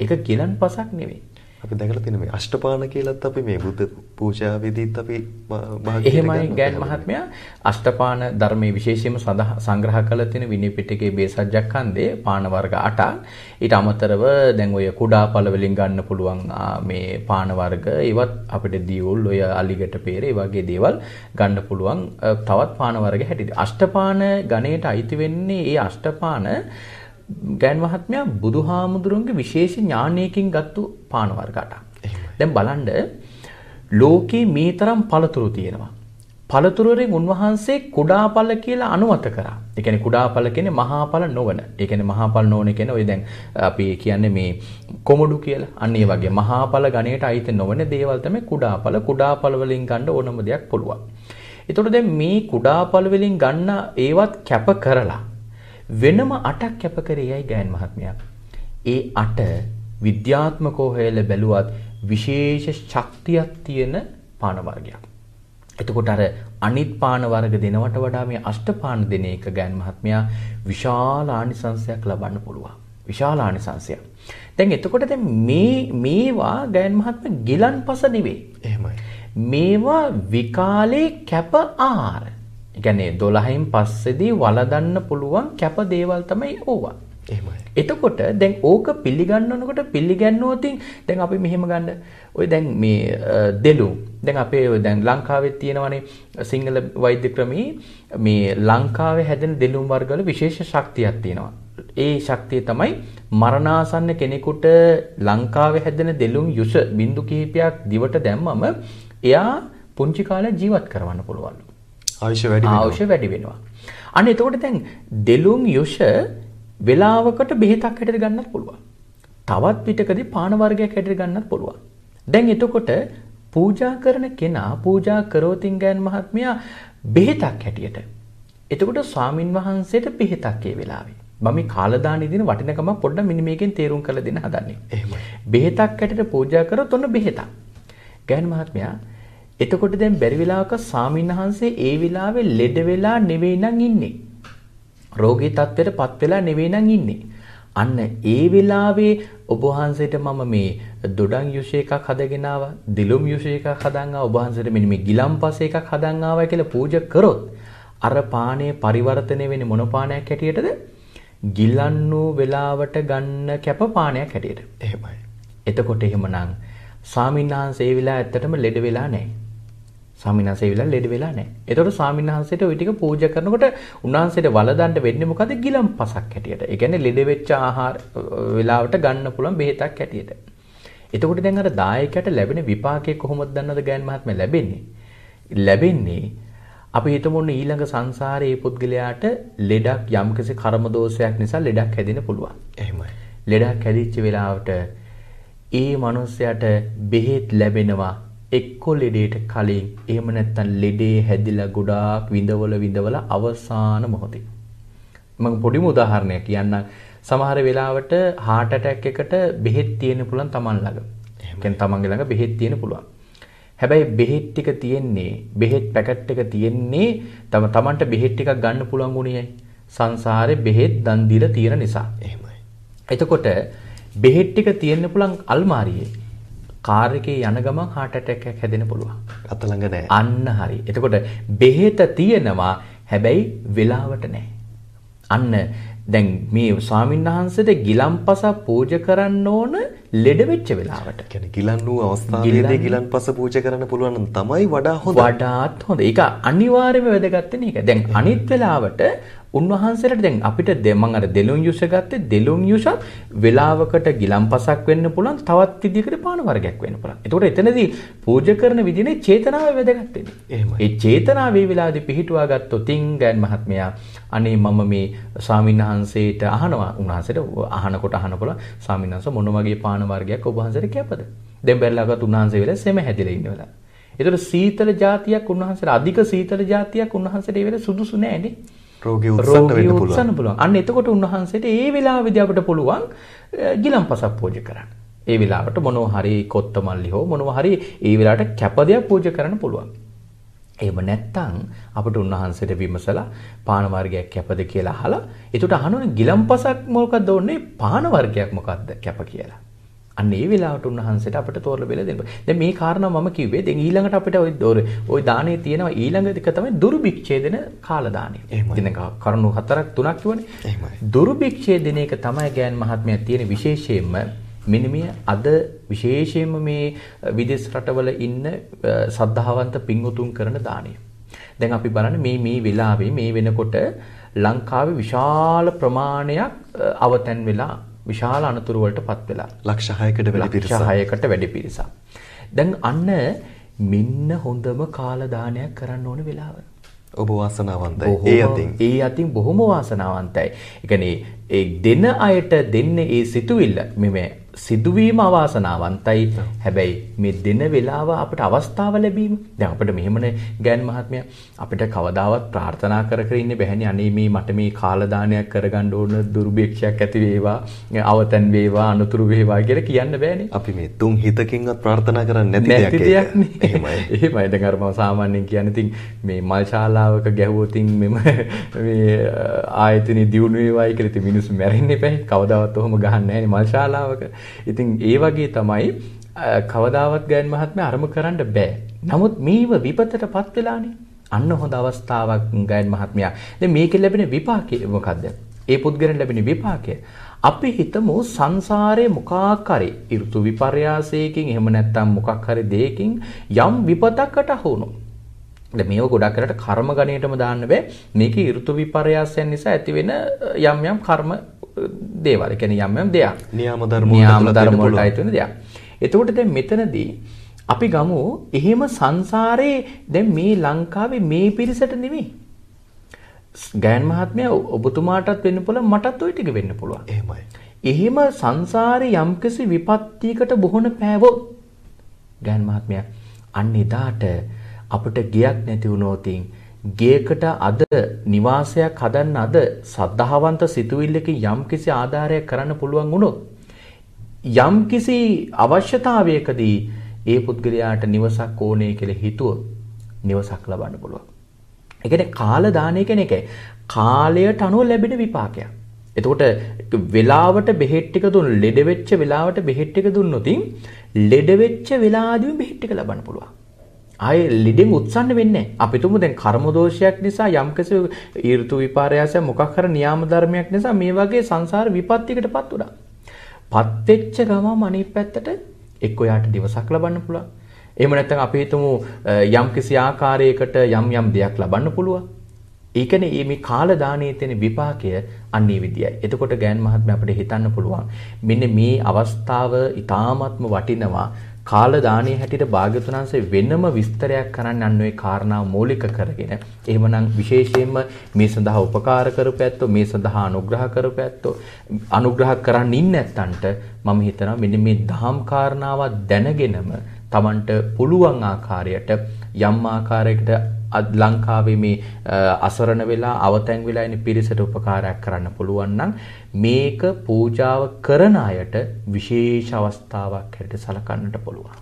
B: ඒක ගිලන්පසක් නෙවෙයි.
A: අපි දැකලා තියෙන මේ අෂ්ටපාන කියලත් අපි මේ බුද්ධ පූජාවේදීත් අපි භාගයට
B: එහෙමයි ගෑන් මහත්මයා. අෂ්ටපාන ධර්මයේ විශේෂයෙන්ම සංග්‍රහ කළ තියෙන විනය පිටකයේ බේසජ්ජක්ඛන්දේ පාන වර්ග 8ක් ඊට අමතරව දැන් ඔය කුඩා පළ වලින් ගන්න පුළුවන් මේ පාන වර්ග. ඒවත් අපිට දියුල් ඔය අලිගට peer ඒ වගේ දේවල් ගන්න පුළුවන් තවත් පාන වර්ග හැටියට. අෂ්ටපාන ගණයට අයිති වෙන්නේ ඒ අෂ්ටපාන ගෑන් මහත්මයා බුදුහාමුදුරන්ගේ විශේෂ ඥානයකින් ගත්තු පාන වර්ග 8ක්. දැන් බලන්න ලෝකේ මේ තරම් පළතුරු තියෙනවා. පළතුරු වලින් උන්වහන්සේ කුඩා පළ කියලා අනුමත කරා. ඒ කියන්නේ කුඩා පළ කියන්නේ මහා පළ නොවන. ඒ කියන්නේ මහා පළ නොවන කියන්නේ ඔය දැන් අපි කියන්නේ මේ කොමඩු කියලා. අන්න ඒ වගේ මහා පළ ගණයට අයිති නොවන දේවල් තමයි කුඩා පළ. කුඩා පළ වලින් ගන්න ඕනම දෙයක් පුළුවන්. ඒතකොට දැන් මේ කුඩා පළ වලින් ගන්න ඒවත් කැප කරලා වෙනම 8ක් කැප කරේයයි ගෑන් මහත්මයා. ඒ 8 විද්‍යාත්මකව හොයලා බැලුවත් විශේෂ ශක්තියක් තියෙන පාන වර්ගයක්. එතකොට අර අනිත් පාන වර්ග දෙනවට වඩා මේ අෂ්ටපාන දෙන එක ගෑන් මහත්මයා විශාල ආනිසංශයක් ලබන්න පුළුවන්. විශාල ආනිසංශයක්. දැන් එතකොට දැන් මේ මේවා ගෑන් මහත්මයා ගිලන්පස නෙවෙයි.
A: එහෙමයි.
B: මේවා විකාලේ කැප ආහාර. කියන්නේ 12න් පස්සේදී වළඳන්න පුළුවන් කැප දේවල් තමයි ඕවා.
A: එහෙමයි.
B: එතකොට දැන් ඕක පිළිගන්නනකොට පිළිගන්නෝතින් දැන් අපි මෙහෙම ගන්න ඔය දැන් මේ දෙලුම් දැන් අපේ ඔය දැන් ලංකාවේ තියෙනවනේ සිංහල වෛද්‍ය ක්‍රමී මේ ලංකාවේ හැදෙන දෙලුම් වර්ගවල විශේෂ ශක්තියක් තියෙනවා. ඒ ශක්තිය තමයි මරණාසන්න කෙනෙකුට ලංකාවේ හැදෙන දෙලුම් යුෂ බින්දු කිහිපයක් දිවට දැම්මම එයා පුංචි කාලේ ජීවත් කරවන්න පුළුවන්ලු.
A: ආයුෂ වැඩි වෙනවා.
B: ආයුෂ වැඩි වෙනවා. අන්න එතකොට දැන් දෙලුම් යුෂ වෙලාවකට බෙහෙතක් හැටියට ගන්නත් පුළුවන්. තවත් පිටකදී පාන වර්ගයක් හැටියට ගන්නත් පුළුවන්. දැන් එතකොට පූජා කරන කෙනා පූජා කරෝතින් ගෑන් මහත්මයා බෙහෙතක් හැටියට. එතකොට ස්වාමින් වහන්සේට බෙහෙතක් ඒ වෙලාවේ. මම මේ කාලදාන ඉදින වටිනකම පොඩ්ඩක් මෙන්න මේකෙන් තේරුම් කරලා දෙන්න හදන්නේ.
A: එහෙමයි.
B: බෙහෙතක් හැටියට පූජා කරොත් ඔන්න බෙහෙතක්. ගෑන් මහත්මයා එතකොට දැන් බැරි වෙලාවක සාමින්හන්සේ ඒ වෙලාවේ ලෙඩ වෙලා නෙවෙයි නම් ඉන්නේ. රෝගී තත්ත්වයට පත් වෙලා නෙවෙයි නම් ඉන්නේ. අන්න ඒ වෙලාවේ ඔබ වහන්සේට මම මේ දොඩම් යුෂ එකක් හදගෙන ආවා, දිලුම් යුෂ එකක් හදන් ආවා, ඔබ වහන්සේට මෙන්න මේ ගිලම්පස එකක් හදන් ආවා කියලා පූජා කරොත් අර පානය පරිවර්තනය වෙන්නේ මොන පානයක් හැටියටද? ගිලන්නු වෙලාවට ගන්න කැප පානයක් හැටියට.
A: එහෙමයි.
B: එතකොට එහෙමනම් ස්වාමින්වහන්සේ ඒ වෙලාව ඇත්තටම ලෙඩ වෙලා නැහැ. ස්වාමින්වහන්සේ ඒ වෙලාව ලෙඩ වෙලා නැහැ. එතකොට ස්වාමින්වහන්සේට ওই ටික පූජා කරනකොට උන්වහන්සේට වළඳන්න වෙන්නේ මොකද? ගිලම්පසක් හැටියට. ඒ කියන්නේ ලෙඩ වෙච්ච ආහාර වෙලාවට ගන්න පුළුවන් බෙහෙතක් හැටියට. එතකොට දැන් අර දායකයට ලැබෙන විපාකය කොහොමද දන්නවද ගෑන් මහත්මයා ලැබෙන්නේ? ලැබෙන්නේ අපි හිතමු ඊළඟ සංසාරයේ පුද්ගලයාට ලෙඩක් යම්කිසි කර්ම දෝෂයක් නිසා ලෙඩක් හැදෙන්න පුළුවන්.
A: එහෙමයි.
B: ලෙඩක් හැදිච්ච වෙලාවට ඒ මනුස්සයාට බෙහෙත් ලැබෙනවා එක්ක ලෙඩේට කලින් එහෙම නැත්නම් ලෙඩේ හැදිලා ගොඩාක් විඳවල විඳවල අවසාන මොහොතේ මම පොඩිම උදාහරණයක් කියන්නම් සමහර වෙලාවට heart attack එකට බෙහෙත් තියෙන්න පුළුවන් Taman ළඟ. කියන්නේ Tamanගේ ළඟ බෙහෙත් තියෙන්න පුළුවන්. හැබැයි බෙහෙත් ටික තියෙන්නේ බෙහෙත් පැකට් එක තියෙන්නේ තම Tamanට බෙහෙත් ටිකක් ගන්න පුළුවන් උනේ සංසාරේ බෙහෙත් දන් දීලා තියෙන නිසා.
A: එහෙමයි.
B: එතකොට බෙහෙත් ටික තියෙන්න පුළුවන් අල්මාරියේ. කාර් එකේ යන ගමන් heart attack එකක් හැදෙන්න පුළුවන්.
A: අත ළඟ නැහැ.
B: අන්න හරි. එතකොට බෙහෙත තියෙනවා හැබැයි වෙලාවට නැහැ. අන්න දැන් මේ ස්වාමීන් වහන්සේට ගිලම්පස පූජ කරන්න ඕන ලෙඩ වෙච්ච වෙලාවට.
A: කියන්නේ ගිලන් වූ අවස්ථාවේදී ගිලන්පස පූජා කරන්න පුළුවන් නම් තමයි වඩා හොඳ.
B: වඩාත් හොඳ. ඒක අනිවාර්යයෙන්ම වැදගත් වෙන එක. දැන් අනිත් වෙලාවට උන්වහන්සේට දැන් අපිට මම අර දෙලොන් යුෂ ගත්තේ දෙලොන් යුෂත් වෙලාවකට ගිලම්පසක් වෙන්න පුළුවන් තවත් විදිහකට පාන වර්ගයක් වෙන්න පුළුවන්. එතකොට එතනදී පූජා කරන විදිහේ චේතනාව වැදගත් වෙන්නේ.
A: එහෙමයි.
B: ඒ චේතනාව මේ වෙලාවේදී පිහිටුවා ගත්තොත් තින්ගන් මහත්මයා අනේ මම මේ ස්වාමීන් වහන්සේට අහනවා උන්වහන්සේට අහනකොට අහන පුළුවන් ස්වාමීන් වහන්සේ මොන වගේ පාන වර්ගයක් ඔබ වහන්සේට කැපද? දැන් බැලලාගත් උන්වහන්සේ වෙලාව සෙම හැදිලා ඉන්න වෙලාව. ඒතකොට සීතල જાතියක් උන්වහන්සේට අධික සීතල જાතියක් උන්වහන්සේට ඒ වෙලාව සුදුසු නෑ නේ.
A: රෝගී උත්සන්න වෙන්න පුළුවන්.
B: උත්සන්න පුළුවන්. අන්න එතකොට උන්වහන්සේට ඒ වෙලාවේදී අපිට පුළුවන් ගිලම්පසක් පූජා කරන්න. ඒ වෙලාවට මොනවා හරි කොත්තමල්ලි හෝ මොනවා හරි ඒ වෙලාවට කැප දෙයක් පූජා කරන්න පුළුවන්. එහෙම නැත්නම් අපිට උන්වහන්සේට විමසලා පාන වර්ගයක් කැපද කියලා අහලා එතකොට අහනවනේ ගිලම්පසක් මොකක්ද ඕනේ පාන වර්ගයක් මොකක්ද කැප කියලා. අන්න ඒ වෙලාවට උන්වහන්සේට අපිට තෝරලා බෙල දෙන්න. දැන් මේ කාරණා මම කිව්වේ දැන් ඊළඟට අපිට ওই ওই දානේ තියෙනවා ඊළඟ එක තමයි දුර්භික්ෂේදන කාල දානය. ඉතින් කරුණු හතරක් තුනක් කිව්වනේ.
A: එහෙමයි.
B: දුර්භික්ෂේදන එක තමයි ගෑන් මහත්මයා තියෙන විශේෂයෙන්ම මෙන්න මේ අද විශේෂයෙන්ම මේ විදේශ රටවල ඉන්න සද්ධාවන්ත පින්වතුන් කරන දානය. දැන් අපි බලන්නේ මේ මේ වෙලාවේ මේ වෙනකොට ලංකාවේ විශාල ප්‍රමාණයක් අවතැන් වෙලා විශාල අනතුරු වලට පත් වෙලා
A: ලක්ෂ 6කට වැඩි පිරිසක්.
B: ලක්ෂ 6කට වැඩි පිරිසක්. දැන් අන්න මෙන්න හොඳම කාල දානයක් කරන්න ඕන වෙලාව.
A: ඔබ වාසනාවන්තයි. ඒ අතින්.
B: ඒ අතින් බොහොම වාසනාවන්තයි. ඒ කියන්නේ ඒ දෙන අයට දෙන්නේ ඒ සිතුවිල්ල මේ සිදුවීම අවාසනාවන්තයි. හැබැයි මේ දෙන වෙලාව අපිට අවස්ථාව ලැබීම. දැන් අපිට මෙහෙමනේ ගෑන් මහත්මයා අපිට කවදාවත් ප්‍රාර්ථනා කර කර ඉන්න බැහැනේ. අනේ මේ මට මේ කාලදානයක් කරගන්න ඕන දුර්භික්ෂයක් ඇති වේවා, අවතන් වේවා, අනුතුරු වේවා කියලා කියන්න බෑනේ.
A: අපි මේ තුන් හිතකින්වත් ප්‍රාර්ථනා කරන්නේ නැති දෙයක්.
B: නේ.
A: එහෙමයි. <laughs>
B: එහෙමයි. දැන් අර මම සාමාන්‍යයෙන් කියන්නේ ඉතින් මේ මල් ශාලාවක ගැහුවොත් මෙම <laughs> මේ ආයතනෙ දියුණු වේවායි කියලා ඉතින් මිනිස්සු මැරෙන්න එපා. කවදාවත් ඔහොම ගහන්නේ නැහැ මල් ශාලාවක. ඉතින් ඒ වගේ තමයි කවදාවත් ගෑන් මහත්මයා අරම කරන්න බෑ. නමුත් මේව විපතටපත් වෙලානේ. අන්න හොඳ අවස්ථාවක් ගෑන් මහත්මයා. දැන් මේකෙන් ලැබෙන විපාකය මොකද්ද? ඒ පුද්ගලයන් ලැබෙන විපාකය. අපි හිතමු සංසාරයේ මොකක් හරි ඍතු විපර්යාසයකින් එහෙම නැත්නම් මොකක් හරි දෙයකින් යම් විපතකට අහුණු. දැන් මේව ගොඩක් කරට කර්ම ගණයටම දාන්න බෑ. මේකේ ඍතු විපර්යාසයන් නිසා ඇතිවෙන යම් යම් කර්ම දේවල්. ඒ කියන්නේ යම් යම් දෙයක්.
A: නියාම ධර්ම
B: නියාම ධර්ම වලට අයිති වෙන දෙයක්. එතකොට දැන් මෙතනදී අපි ගමු එහෙම සංසාරේ දැන් මේ ලංකාවේ මේ පිරිසට නෙමෙයි. ගෑන් මහත්මයා ඔබතුමාටත් වෙන්න පුළුවන් මටත් ওই ටික වෙන්න පුළුවන්.
A: එහෙමයි.
B: එහෙම සංසාරේ යම්කිසි විපත්තියකට බොහොන පෑවොත් ගෑන් මහත්මයා අන්න එදාට අපිට ගියක් නැති වුණොතින් ගේකට අද නිවාසයක් හදන්න අද සද්ධාවන්ත සිතුවිල්ලකින් යම්කිසි ආධාරයක් කරන්න පුළුවන් වුණොත් යම්කිසි අවශ්‍යතාවයකදී ඒ පුද්ගලයාට නිවසක් ඕනේ කියලා හිතුවොත් නිවසක් ලබන්න පුළුවන්. ඒ කියන්නේ කාල දානය කියන එකයි. කාලයට අනුව ලැබෙන විපාකයක්. එතකොට වෙලාවට බෙහෙත් ටික දුන්න ලෙඩ වෙච්ච වෙලාවට බෙහෙත් ටික දුන්නොත් ලෙඩ වෙච්ච වෙලාවදීම බෙහෙත් ටික ලබන්න පුළුවන්. ආයේ ලෙඩෙන් උත්සන්න වෙන්නේ නැහැ. අපි තුමු දැන් කර්ම දෝෂයක් නිසා යම්කිසි ඍතු විපර්යාසයක් මොකක් හරි නියාම ධර්මයක් නිසා මේ වගේ සංසාර විපත්තියකටපත් උනා. පත් වෙච්ච ගමම අනිත් පැත්තට එක්ක යාට දිවසක් ලබන්න පුළුවන්. එහෙම නැත්නම් අපි හිතමු යම්කිසි ආකාරයකට යම් යම් දෙයක් ලබන්න පුළුවන්. ඒ කියන්නේ මේ කාල දානයේ තියෙන විපාකය අන්නේ විදියයි. එතකොට ගෑන් මහත්මයා අපිට හිතන්න පුළුවන් මෙන්න මේ අවස්ථාව ඊ타ත්ම වටිනවා කාල දානීය හැටියට භාග්‍යතුන් වහන්සේ වෙනම විස්තරයක් කරන්න අන්න ඒ කාරණාව මූලික කරගෙන එහෙමනම් විශේෂයෙන්ම මේ සඳහා උපකාර කරපැත්තෝ මේ සඳහා අනුග්‍රහ කරපැත්තෝ අනුග්‍රහ කරන්න ඉන්නේ නැත්තන්ට මම හිතනවා මෙන්න මේ දහම් කාරණාව දැනගෙනම Tamanට පුළුවන් ආකාරයට යම් ආකාරයකට ලංකාවේ මේ අසරණ වෙලා අවතැන් වෙලා ඉන්න පිරිසට උපකාරයක් කරන්න පුළුවන් නම් මේක පූජාව කරන අයට විශේෂ අවස්ථාවක් හැටියට සලකන්නට පුළුවන්.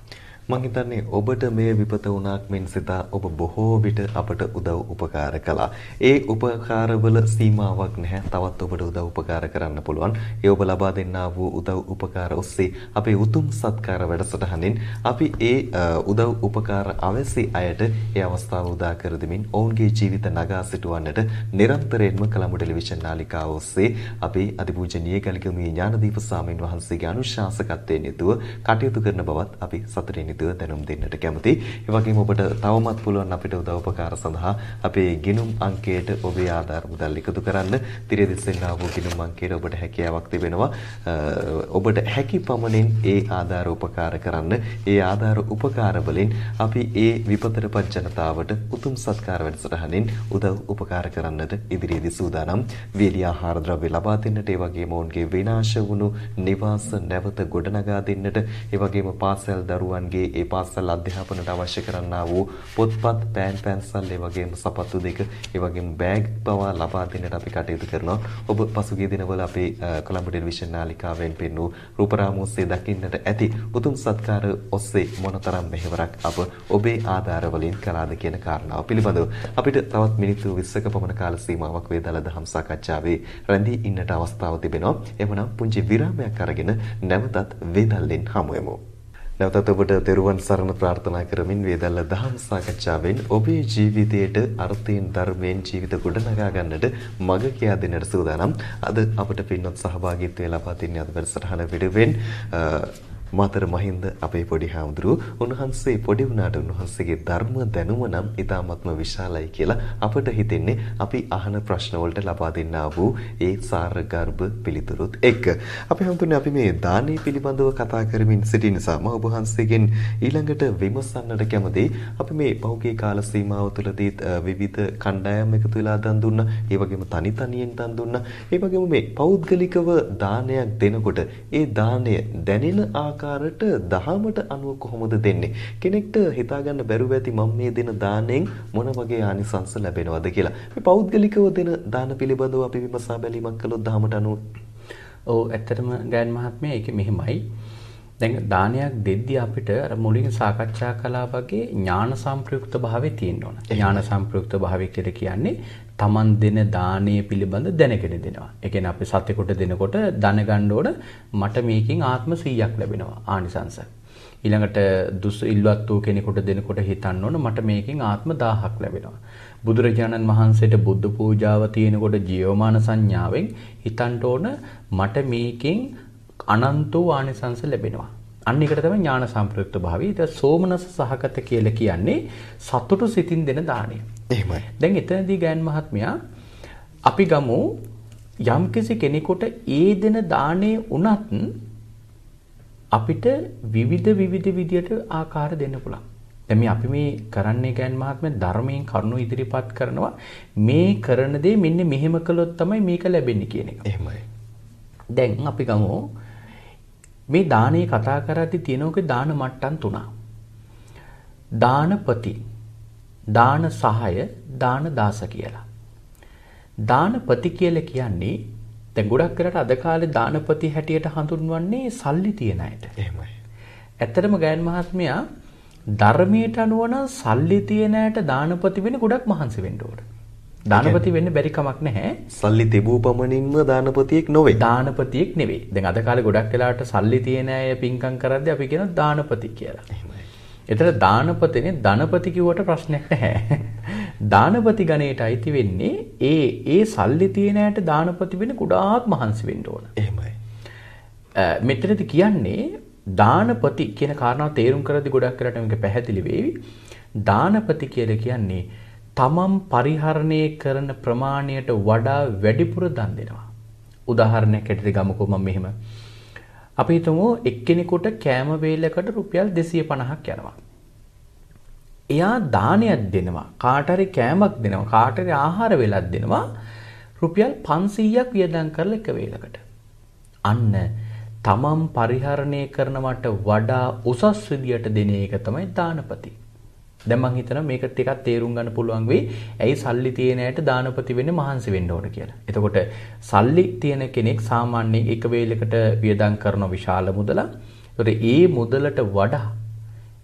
A: මං හිතන්නේ ඔබට මේ විපත වුණාක් මෙන් සිතා ඔබ බොහෝ විට අපට උදව් උපකාර කළා. ඒ උපකාරවල සීමාවක් නැහැ. තවත් ඔබට උදව් උපකාර කරන්න පුළුවන්. ඒ ඔබ ලබා දෙන්නා වූ උදව් උපකාර ඔස්සේ අපේ උතුම් සත්කාර වැඩසටහනින් අපි ඒ උදව් උපකාර අවැසි අයට ඒ අවස්ථාව උදා කර දෙමින් ඔවුන්ගේ ජීවිත නගා සිටුවන්නට නිරන්තරයෙන්ම කලඹ ටෙලිවිෂන් නාලිකාව ඔස්සේ අපි අතිපූජනීය ගලිගමුවේ ඥානදීප ස්වාමීන් වහන්සේගේ අනුශාසකත්වයෙන් යුතුව කටයුතු කරන බවත් අපි සතුටින් යුතුව දැනුම් දෙන්නට කැමතියි. ඒ වගේම ඔබට තවමත් පුළුවන් අපිට උදව්පකාර සඳහා අපේ ගිණුම් අංකයට ඔබේ ආධාර මුදල් එකතු කරන්න. තිරදිස්සෙන් ආවෝ ගිණුම් අංකයට ඔබට හැකියාවක් තිබෙනවා. ඔබට හැකි පමණින් ඒ ආධාර උපකාර කරන්න. ඒ ආධාර උපකාර වලින් අපි ඒ විපතටපත් ජනතාවට උතුම් සත්කාර වැඩසටහනින් උදව් උපකාර කරන්නට ඉදිරියේදී සූදානම්. වේලි ආහාර ද්‍රව්‍ය ලබා දෙන්නට ඒ වගේම ඔවුන්ගේ විනාශ වුණු නිවාස නැවත ගොඩනගා දෙන්නට ඒ වගේම පාසල් දරුවන්ගේ ඒ පාසල් අධ්‍යාපනයට අවශ්‍ය කරන්නා වූ පොත්පත්, පෑන් පැන්සල්, ඒ වගේම සපත්තු දෙක, ඒ වගේම බෑග් පවා ලබා දෙන්නට අපි කටයුතු කරනවා. ඔබ පසුගිය දිනවල අපේ කොළඹ ටෙලිවිෂන් නාලිකාවෙන් පෙන්වූ රූපරාමෝස්සේ දකින්නට ඇති උතුම් සත්කාර ඔස්සේ මොනතරම් මෙහෙවරක් අප ඔබේ ආධාර වලින් කළාද කියන කාරණාව පිළිබඳව අපිට තවත් මිනිත්තු 20ක පමණ කාල සීමාවක් වේදලා දහම් සාකච්ඡාවේ රැඳී ඉන්නට අවස්ථාව තිබෙනවා. එhmenan පුංචි විරාමයක් අරගෙන නැවතත් වේදල්ලෙන් හමු වෙමු. නැවතත් ඔබට තෙරුවන් සරණ ප්‍රාර්ථනා කරමින් වේදල්ල දහම් සාකච්ඡාවෙන් ඔබේ ජීවිතයට අර්ථයෙන් ධර්මයෙන් ජීවිත ගොඩනගා ගන්නට මඟ කියා දෙන්නට සූදානම්. අද අපට පින්වත් සහභාගීත්වය ලබා දෙන්නේ අද වැඩසටහන වෙනුවෙන් මාතර මහින්ද අපේ පොඩි හාමුදුරුව උන්වහන්සේ පොඩි වුණාට උන්වහන්සේගේ ධර්ම දැනුම නම් ඊ타ත්ම විශාලයි කියලා අපට හිතෙන්නේ අපි අහන ප්‍රශ්න වලට ලබා දෙන්නා වූ ඒ සාරගර්භ පිළිතුරුත් එක්ක. අපි හඳුන්නේ අපි මේ දානීය පිළිබඳව කතා කරමින් සිටින නිසා මම ඔබ වහන්සේගෙන් ඊළඟට විමසන්නට කැමතියි. අපි මේ පෞගේ කාල සීමාව තුළදී විවිධ කණ්ඩායම් එකතු වෙලා දන් දුන්නා. ඒ වගේම තනි තනියෙන් දන් දුන්නා. ඒ වගේම මේ පෞද්ගලිකව දානයක් දෙනකොට ඒ දාණය දැනෙන ආකාරය ආකාරයට දහමට අනුව කොහොමද දෙන්නේ? කෙනෙක්ට හිතාගන්න බැරුව ඇති මම මේ දෙන දාණයෙන් මොන වගේ ආනිසංස ලැබෙනවද කියලා. මේ පෞද්ගලිකව දෙන දාන පිළිබඳව අපි විමසා බැලීමක් කළොත් දහමට අනුව
B: ඔව් ඇත්තටම ගෑන් මහත්මයා ඒක මෙහෙමයි. දැන් දානයක් දෙද්දී අපිට අර මුලින් සාකච්ඡා කළා වගේ ඥාන සම්ප්‍රයුක්ත භාවය තියෙන්න ඕන. ඥාන සම්ප්‍රයුක්ත භාවය කියලා කියන්නේ Taman දෙන දානීය පිළිබඳ දැනගෙන දෙනවා. ඒ කියන්නේ අපි සතෙකුට දෙනකොට දැනගන්න ඕන මට මේකෙන් ආත්ම 100ක් ලැබෙනවා ආනිසංස. ඊළඟට දුස් ඉල්වත් වූ කෙනෙකුට දෙනකොට හිතන්න ඕන මට මේකෙන් ආත්ම 1000ක් ලැබෙනවා. බුදුරජාණන් වහන්සේට බුද්ධ පූජාව තියෙනකොට ජීවමාන සංඥාවෙන් හිතන්න ඕන මට මේකෙන් අනන්ත වූ ආනිසංස ලැබෙනවා. අන්න ඒකට තමයි ඥාන සම්ප්‍රයුක්ත භාවය. ඊට සෝමනස සහගත කියලා කියන්නේ සතුටු සිතින් දෙන දාණය.
A: එහෙමයි.
B: දැන් එතනදී ගෑන් මහත්මයා අපි ගමු යම්කිසි කෙනෙකුට ඒ දෙන දාණය උනත් අපිට විවිධ විවිධ විදියට ආකාර දෙන්න පුළුවන්. දැන් මේ අපි මේ කරන්නේ ගෑන් මහත්මයා ධර්මයෙන් කරුණු ඉදිරිපත් කරනවා මේ කරන දේ මෙන්න මෙහෙම කළොත් තමයි මේක ලැබෙන්නේ කියන එක.
A: එහෙමයි.
B: දැන් අපි ගමු මේ දානේ කතා කරද්දී තියෙනෝකේ දාන මට්ටම් තුනක්. දානපති, දාන සහාය, දාන දාස කියලා. දානපති කියලා කියන්නේ දැන් ගොඩක් කරලා අද කාලේ දානපති හැටියට හඳුන්වන්නේ සල්ලි තියන අයට.
A: එහෙමයි.
B: ඇත්තටම ගෑන් මහත්මයා ධර්මයට අනුව නම් සල්ලි තියන අයට දානපති වෙන්න ගොඩක් මහන්සි වෙන්න ඕන. දානපති වෙන්න බැරි කමක් නැහැ.
A: සල්ලි තිබූ පමණින්ම දානපතියෙක් නොවේ.
B: දානපතියෙක් නෙවෙයි. දැන් අද කාලේ ගොඩක් වෙලාවට සල්ලි තියෙන අය පින්කම් කරද්දී අපි කියනවා දානපති කියලා.
A: එහෙමයි.
B: එතන දානපතිනේ ධනපති කිව්වට ප්‍රශ්නයක් නැහැ. දානපති ගණයට අයිති වෙන්නේ ඒ ඒ සල්ලි තියෙන අයට දානපති වෙන්න ගොඩාක් මහන්සි වෙන්න ඕන.
A: එහෙමයි.
B: මෙතනදි කියන්නේ දානපති කියන කාරණාව තේරුම් කරද්දී ගොඩක් කරට මේක පැහැදිලි වෙවි. දානපති කියලා කියන්නේ තමන් පරිහරණය කරන ප්‍රමාණයට වඩා වැඩිපුර දන් දෙනවා. උදාහරණයක් ඇටියට ගමුකෝ මම මෙහෙම. අපි හිතමු එක්කෙනෙකුට කෑම වේලකට රුපියල් 250ක් යනවා. එයා දානයක් දෙනවා. කාට හරි කෑමක් දෙනවා. කාට හරි ආහාර වේලක් දෙනවා. රුපියල් 500ක් වියදම් කරලා එක වේලකට. අන්න තමන් පරිහරණය කරනවට වඩා උසස් විදියට දෙන එක තමයි දානපති. දැන් මං හිතනවා මේක ටිකක් තේරුම් ගන්න පුළුවන් වෙයි. ඇයි සල්ලි තියෙන ඇයට දානපති වෙන්නේ මහන්සි වෙන්න ඕන කියලා. එතකොට සල්ලි තියෙන කෙනෙක් සාමාන්‍යයෙන් එක වේලකට වියදම් කරන විශාල මුදලක්. ඒතකොට ඒ මුදලට වඩා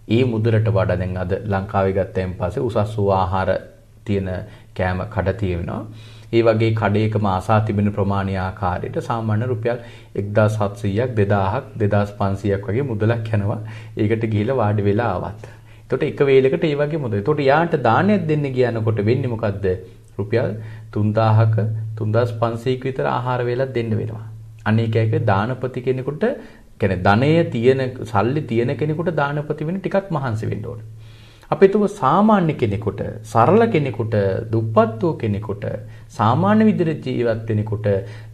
B: ඒ මුදලට වඩා දැන් අද ලංකාවේ ගත්තයින් පස්සේ උසස් වූ ආහාර තියෙන කෑම කඩ තියෙනවා. ඒ වගේ කඩේකම ආසා තිබෙන ප්‍රමාණීය ආකාරයට සාමාන්‍ය රුපියල් 1700ක් 2000ක් 2500ක් වගේ මුදලක් යනවා. ඒකට ගිහිල්ලා වාඩි වෙලා ආවත්. එතකොට එක වේලකට ඒ වගේ මුදල්. එතකොට යාට දානයක් දෙන්න ගියනකොට වෙන්නේ මොකද්ද? රුපියල් 3000ක 3500ක විතර ආහාර වේලක් දෙන්න වෙනවා. අනේකයක දානපති කෙනෙකුට කියන්නේ ධනය තියෙන සල්ලි තියෙන කෙනෙකුට දානපති වෙන්න ටිකක් මහන්සි වෙන්න ඕනේ. අපි තුම සාමාන්‍ය කෙනෙකුට, සරල කෙනෙකුට, දුප්පත් වූ කෙනෙකුට, සාමාන්‍ය විදිහට ජීවත් වෙනෙකුට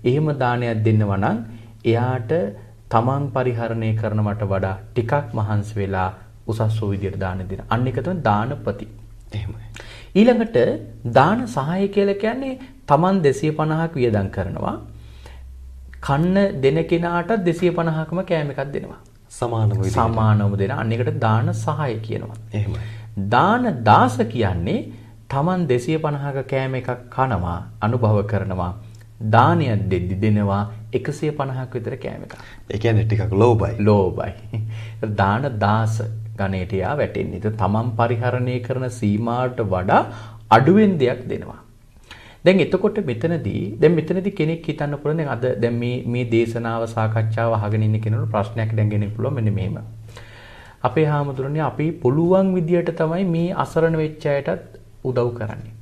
B: එහෙම දානයක් දෙන්නවා නම් එයාට තමන් පරිහරණය කරනවට වඩා ටිකක් මහන්සි වෙලා උසස් වූ විදිහට දාන දෙන. අන්න එක තමයි දානපති.
A: එහෙමයි.
B: ඊළඟට දාන සහාය කියලා කියන්නේ තමන් 250ක් වියදම් කරනවා. කන්න දෙන කෙනාට 250කම කෑම එකක් දෙනවා.
A: සමානම විදිහට.
B: සමානවම දෙන අන්න එකට දාන සහාය කියනවා.
A: එහෙමයි.
B: දාන දාස කියන්නේ තමන් 250ක කෑම එකක් කනවා අනුභව කරනවා දානයක් දෙද්දි දෙනවා 150ක් විතර කෑම එකක්.
A: ඒ කියන්නේ ටිකක් ලෝබයි.
B: ලෝභයි. දාන දාස ගණයට යා වැටෙන්නේ. ඒක තමන් පරිහරණය කරන සීමාවට වඩා අඩුවෙන් දෙයක් දෙනවා. දැන් එතකොට මෙතනදී දැන් මෙතනදී කෙනෙක් හිතන්න පුළුවන් දැන් අද දැන් මේ මේ දේශනාව සාකච්ඡාව අහගෙන ඉන්න කෙනෙකුට ප්‍රශ්නයක් දැන් ගෙනෙන්න පුළුවන් මෙන්න මෙහෙම. අපේ හාමුදුරනේ අපි පුළුවන් විදියට තමයි මේ අසරණ වෙච්ච අයටත් උදව් කරන්නේ.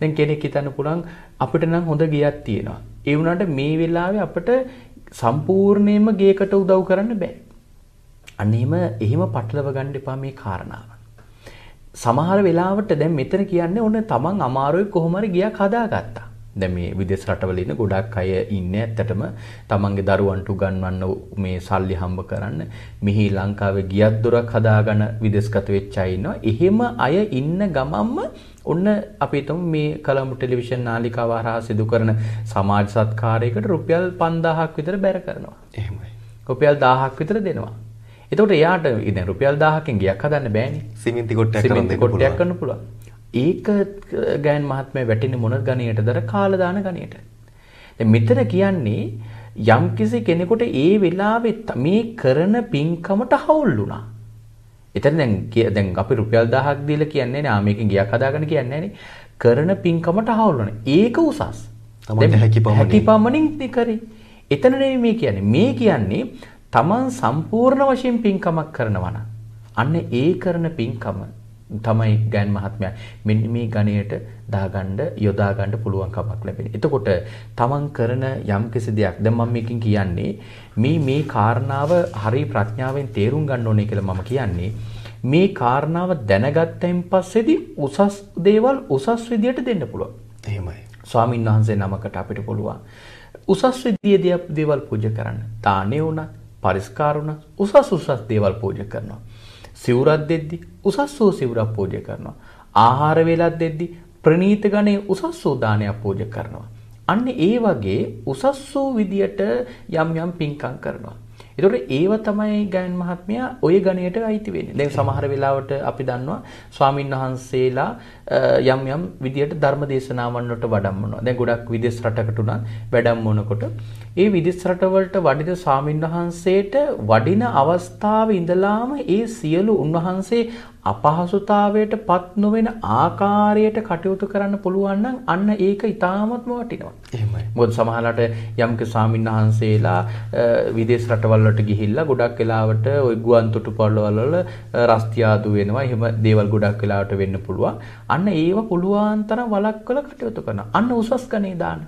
B: දැන් කෙනෙක් හිතන්න පුළුවන් අපිට නම් හොඳ ගියක් තියෙනවා. ඒ වුණාට මේ වෙලාවේ අපිට සම්පූර්ණයෙන්ම ගේකට උදව් කරන්න බෑ. අන්නේම එහෙම පටලව ගන්න එපා මේ කාරණාව. සමහර වෙලාවට දැන් මෙතන කියන්නේ ඔන්න තමන් අමාරුයි කොහොම හරි ගියක් හදාගත්තා. දැන් මේ විදේශ රටවල ඉන්න ගොඩක් අය ඉන්නේ ඇත්තටම තමන්ගේ දරුවන්ට උගන්වන්න මේ සල්ලි හම්බ කරන්න මෙහි ලංකාවේ ගියක් දොරක් හදාගෙන විදේශගත වෙච්ච අය ඉන්නවා. එහෙම අය ඉන්න ගමම්ම ඔන්න අපි හිතමු මේ කොළඹ ටෙලිවිෂන් නාලිකාව හරහා සිදු කරන සමාජ සත්කාරයකට රුපියල් 5000ක් විතර බැර කරනවා.
A: එහෙමයි.
B: රුපියල් 1000ක් විතර දෙනවා. එතකොට එයාට දැන් රුපියල් 1000කින් ගියක් හදන්න බෑනේ.
A: සිමෙන්ති කොටයක් කරන් දෙන්න
B: කොටයක්
A: පුළුවන්.
B: කරන්න පුළුවන්. ඒක ගෑන් මහත්මයා වැටෙන්නේ මොන ගණයටද? කාල දාන ගණයට. දැන් මෙතන කියන්නේ යම්කිසි කෙනෙකුට ඒ වෙලාවේ මේ කරන පින්කමට හවුල් වුණා. එතන දැන් දැන් අපි රුපියල් 1000ක් දීලා කියන්නේ නෑ මේකෙන් ගියක් හදාගන්න කියන්නේ නෑනේ. කරන පින්කමට හවුල් වුණා. ඒක උසස්. දැන්
A: හැකි පමණින්.
B: ඉතින් කරේ. එතන නෙමෙයි මේ කියන්නේ. මේ කියන්නේ තමන් සම්පූර්ණ වශයෙන් පින්කමක් කරනවා නම් අන්න ඒ කරන පින්කම තමයි ගෑන් මහත්මයා මෙන්න මේ ගණයට දාගන්න යොදා ගන්න පුළුවන් කමක් ලැබෙන්නේ. එතකොට තමන් කරන යම්කිසි දෙයක් දැන් මම මේකෙන් කියන්නේ මේ මේ කාරණාව හරි ප්‍රඥාවෙන් තේරුම් ගන්න ඕනේ කියලා මම කියන්නේ මේ කාරණාව දැනගත්තයින් පස්සේදී උසස් දේවල් උසස් විදියට දෙන්න පුළුවන්.
A: එහෙමයි.
B: ස්වාමීන් වහන්සේ නමකට අපිට පුළුවන් උසස් විදියේ දේවල් පූජා කරන්න. දානේ උනත්, පරිස්කාර උනත් උසස් උසස් දේවල් පූජා කරනවා. සිවුරක් දෙද්දි උසස් වූ සිවුරක් පූජා කරනවා. ආහාර වේලක් දෙද්දි ප්‍රනීත ගණේ උසස් වූ දානයක් පූජා කරනවා. අන්න ඒ වගේ උසස් වූ විදියට යම් යම් පින්කම් කරනවා. ඒතකොට ඒව තමයි ගයන් මහත්මයා ওই ගණයට අයිති වෙන්නේ. දැන් සමහර වෙලාවට අපි දන්නවා ස්වාමින් වහන්සේලා අ, යම් යම් විදියට ධර්ම දේශනාවන් වලට වඩම්මනවා. දැන් ගොඩක් විදේශ රටකට උනා වැඩම්මනකොට ඒ විදේශ රටවලට වඩින ස්වාමින් වහන්සේට වඩින අවස්ථාවේ ඉඳලාම ඒ සියලු උන්වහන්සේ අපහසුතාවයට පත් නොවන ආකාරයට කටයුතු කරන්න පුළුවන් නම් අන්න ඒක ඊටාමත්ම වටිනවා.
A: එහෙමයි.
B: මොකද සමහරලාට යම්ක ස්වාමීන් වහන්සේලා අ, විදේශ රටවල් වලට ගිහිල්ලා ගොඩක් වෙලාවට ওই ගුවන් තොටුපළ වල රස්තියාදු වෙනවා. එහෙම දේවල් ගොඩක් වෙලාවට වෙන්න පුළුවන්. අන්න ඒව පුළුවන් තරම් වළක්වලා කටයුතු කරනවා. අන්න උසස් ගණේ දාන්න.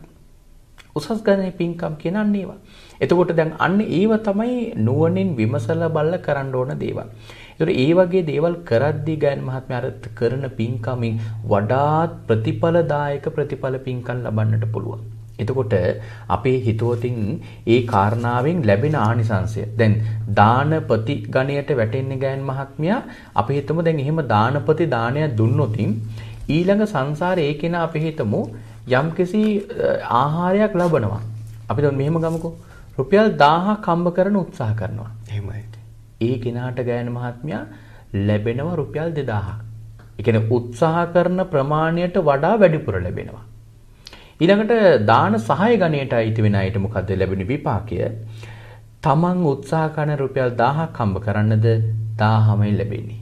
B: උසස් ගණනේ පින්කම් කියන අන්න ඒවා. එතකොට දැන් අන්න ඒව තමයි නුවණින් විමසලා බලලා කරන්න ඕන දේවල්. ඒතර ඒ වගේ දේවල් කරද්දී ගයන් මහත්මයා අර කරන පින්කමින් වඩාත් ප්‍රතිඵලදායක ප්‍රතිඵල පින්කම් ලබන්නට පුළුවන්. එතකොට අපේ හිතුවතින් ඒ කාරණාවෙන් ලැබෙන ආනිසංශය. දැන් දානපති ගණයට වැටෙන්නේ ගෑන් මහත්මයා අපි හිතමු දැන් එහෙම දානපති දානයක් දුන්නොතින් ඊළඟ සංසාරේ ඒ කෙනා අපි හිතමු යම්කිසි ආහාරයක් ලබනවා. අපි දැන් මෙහෙම ගමුකෝ. රුපියල් 1000ක් හම්බ කරන උත්සාහ කරනවා.
A: එහෙමයි.
B: ඒ කෙනාට ගෑන මහත්මයා ලැබෙනවා රුපියල් 2000ක්. ඒ කියන්නේ උත්සාහ කරන ප්‍රමාණයට වඩා වැඩිපුර ලැබෙනවා. ඊළඟට දාන සහාය ගණයට අයිති වෙන අයට මොකද්ද ලැබෙන විපාකය? තමන් උත්සාහ කරන රුපියල් 1000ක් හම්බ කරන්නද 1000මයි ලැබෙන්නේ.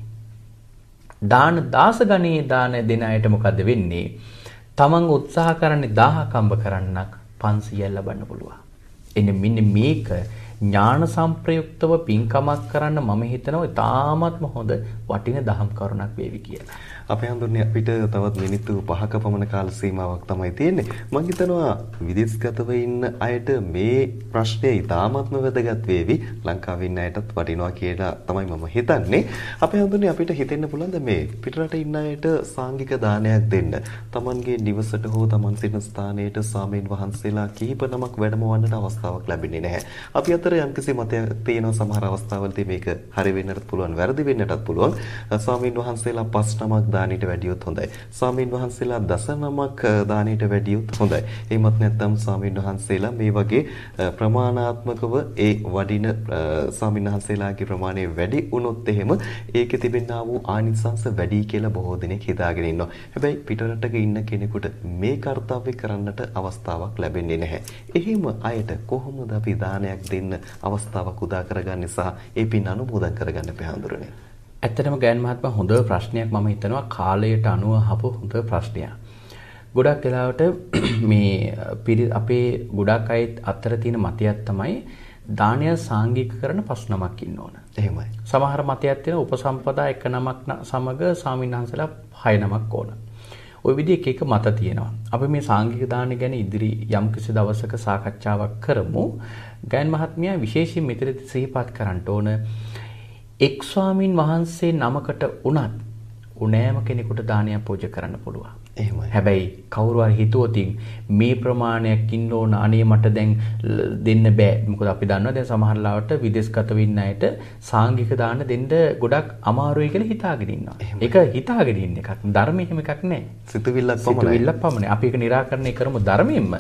B: දාන දාස ගණයේ දාන දෙන අයට මොකද්ද වෙන්නේ? තමන් උත්සාහ කරන්නේ 1000ක් හම්බ කරන්නක් 500ක් ලබන්න පුළුවන්. එන්න මෙන්න මේක ඥාන සංප්‍රයුක්තව පින්කමක් කරන්න මම හිතනවා ඉතාමත්ම හොඳ වටින දහම් කරුණක් වේවි කියලා.
A: අපේ හඳුන්නේ අපිට තවත් මිනිත්තු 5ක පමණ කාල සීමාවක් තමයි තියෙන්නේ. මම හිතනවා විදේශගතව ඉන්න අයට මේ ප්‍රශ්නේ ඉතාමත්ම වැදගත් වේවි. ලංකාවේ ඉන්න අයටත් වටිනවා කියලා තමයි මම හිතන්නේ. අපේ හඳුන්නේ අපිට හිතෙන්න පුළුවන් මේ පිටරට ඉන්න අයට සාංගික දානයක් දෙන්න. Tamanගේ නිවසට හෝ Taman සිටින ස්ථානයට සාමීන් වහන්සේලා කිහිප නමක් වැඩමවන්නට අවස්ථාවක් ලැබෙන්නේ නැහැ. අපි අතර යම්කිසි මතයක් තියෙනවා සමහර අවස්ථාවලදී මේක හරි වෙන්නත් පුළුවන්, වැරදි වෙන්නටත් පුළුවන්. ස්වාමීන් වහන්සේලා පස් නමක් දානෙට වැඩියොත් හොඳයි. ස්වාමීන් වහන්සේලා දස නමක් දානෙට වැඩියොත් හොඳයි. එහෙමත් නැත්නම් ස්වාමීන් වහන්සේලා මේ වගේ ප්‍රමාණාත්මකව ඒ වඩින ස්වාමීන් වහන්සේලාගේ ප්‍රමාණය වැඩි වුණොත් එහෙම ඒකේ තිබෙනා වූ ආනිසංස වැඩි කියලා බොහෝ දෙනෙක් හිතාගෙන ඉන්නවා. හැබැයි පිටරටක ඉන්න කෙනෙකුට මේ කාර්යය කරන්නට අවස්ථාවක් ලැබෙන්නේ නැහැ. එහෙම අයට කොහොමද අපි දානයක් දෙන්න අවස්ථාවක් උදා කරගන්නේ සහ ඒ පින් අනුමෝදන් කරගන්න පැහැඳුරන්නේ?
B: ඇත්තටම ගෑන් මහත්මයා හොඳ ප්‍රශ්නයක් මම හිතනවා කාලයට අනුව අහපු හොඳ ප්‍රශ්නයක්. ගොඩක් වෙලාවට <clears throat> මේ අපේ ගොඩක් අයත් අතර තියෙන මතයක් තමයි දානය සාංගික කරන පස් නමක් ඉන්න ඕන.
A: එහෙමයි.
B: සමහර මතයක් තියෙන උපසම්පදා එක නමක් සමග ස්වාමින්වහන්සේලා හය නමක් ඕන. ওই විදිහ එක එක මත තියෙනවා. අපි මේ සාංගික දාන ගැන ඉදිරි යම්කිසි දවසක සාකච්ඡාවක් කරමු. ගයන් මහත්මයා විශේෂයෙන් මෙතනදී සිහිපත් කරන්න ඕන එක් ස්වාමින් වහන්සේ නමකට උනත් උනෑම කෙනෙකුට දානයක් පූජා කරන්න පුළුවන්.
A: එහෙමයි.
B: හැබැයි කවුරු හරි හිතුවොතින් මේ ප්‍රමාණයක් ඉන්න ඕන අනේ මට දැන් දෙන්න බෑ. මොකද අපි දන්නවා දැන් සමහර ලාවට විදේශගත වෙන්න අයට සාංගික දාන දෙන්න ගොඩක් අමාරුයි කියලා හිතාගෙන ඉන්නවා. ඒක හිතාගෙන ඉන්න එකක්. ධර්මයේ එහෙම එකක් නෑ.
A: සිතුවිල්ලක් පමණයි.
B: සිතුවිල්ලක් පමණයි. අපි ඒක निराකරණය කරමු ධර්මයෙන්ම.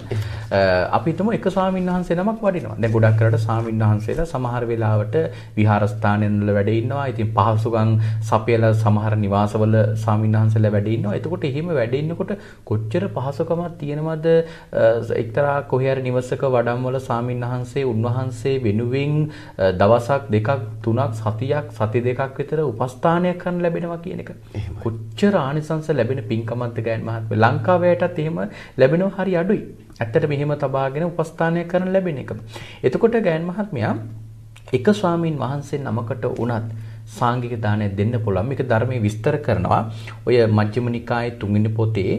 B: අපි හිතමු එක ස්වාමීන් වහන්සේ නමක් වඩිනවා. දැන් ගොඩක් කරලා ස්වාමීන් වහන්සේලා සමහර වෙලාවට විහාරස්ථානයන් වල වැඩ ඉන්නවා. ඉතින් පහසුකම් සපයලා සමහර නිවාසවල ස්වාමීන් වහන්සේලා වැඩ ඉන්නවා. එතකොට එහෙම වැඩ ඉන්නකොට කොච්චර පහසුකමක් තියෙනවද එක්තරා කොහේ හරි නිවසක වඩම්වල ස්වාමින්වහන්සේ උන්වහන්සේ වෙනුවෙන් දවසක් දෙකක් තුනක් සතියක් සති දෙකක් විතර උපස්ථානයක් කරන්න ලැබෙනවා කියන එක. කොච්චර ආනිසංස ලැබෙන පින්කමක්ද ගෑන් මහත්මයා. ලංකාවේටත් එහෙම ලැබෙනවා හරි අඩුයි. ඇත්තට මෙහෙම තබාගෙන උපස්ථානයක් කරන්න ලැබෙන එක. එතකොට ගෑන් මහත්මයා එක ස්වාමින් වහන්සේ නමකට උනත් සාංගික දානය දෙන්න පුළුවන්. මේක ධර්මයේ විස්තර කරනවා. ඔය මජ්ක්‍ධිම නිකායේ තුන්වෙනි පොතේ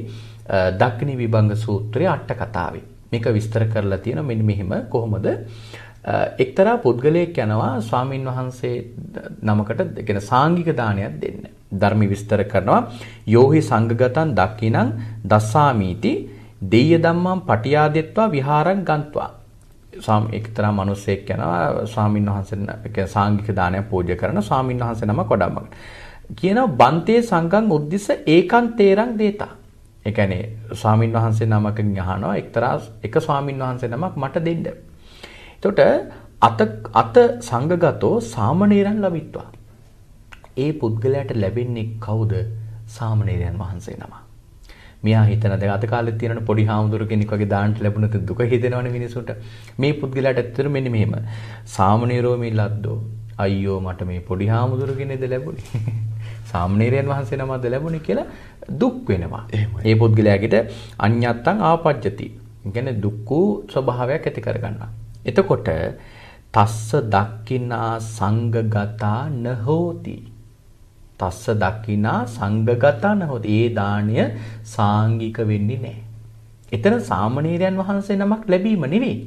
B: දක්ඛිනී විභංග සූත්‍රයේ අට කතාවේ. මේක විස්තර කරලා තියෙනවා මෙන්න මෙහෙම කොහොමද එක්තරා පුද්ගලයෙක් යනවා ස්වාමින් වහන්සේ නමකට කියන සාංගික දානයක් දෙන්න. ධර්ම විස්තර කරනවා යෝහි සංඝගතං දක්ඛිනං දස්සාමීති දෙය්‍ය ධම්මං පටියාදෙත්වා විහාරං ගන්්වා ස්වාම එක්තරා මිනිසෙක් යනවා ස්වාමින් වහන්සේ සාංගික දානයක් පූජා කරන ස්වාමින් වහන්සේ නමක් වඩම්මගෙන. කියනවා බන්තේ සංඝං උද්දිස ඒකං තේරං දේතා. ඒ කියන්නේ ස්වාමින් වහන්සේ නමකින් අහනවා එක්තරා එක ස්වාමින් වහන්සේ නමක් මට දෙන්න. එතකොට අත අත සංඝගතෝ සාමණේරයන් ලැබිත්වා. ඒ පුද්ගලයාට ලැබෙන්නේ කවුද? සාමණේරයන් වහන්සේ නමක්. මෙයා හිතන දැන් අද කාලේ තියෙන පොඩි හාමුදුරු කෙනෙක් වගේ දාන්න ලැබුණොත් දුක හිතෙනවනේ මිනිසුන්ට. මේ පුද්ගලයාට ඇත්තට මෙන්න මෙහෙම. සාමණේරෝ මේ ලද්දෝ. අයියෝ මට මේ පොඩි හාමුදුරු කෙනෙක්ද ලැබුණේ. <laughs> සාමණේරයන් වහන්සේ නමද ලැබුණේ කියලා දුක් වෙනවා. ඒ පුද්ගලයාගෙට අඤ්ඤත්තං ආපජ්ජති. කියන්නේ දුක්ඛ ස්වභාවයක් ඇති කරගන්නවා. එතකොට තස්ස දක්කිනා සංගගතා නහෝති තස්ස දකිනා සංඝගතන හොද ඒ දාණය සාංගික වෙන්නේ නැහැ. එතන සාමණේරයන් වහන්සේ නමක් ලැබීම නෙවෙයි.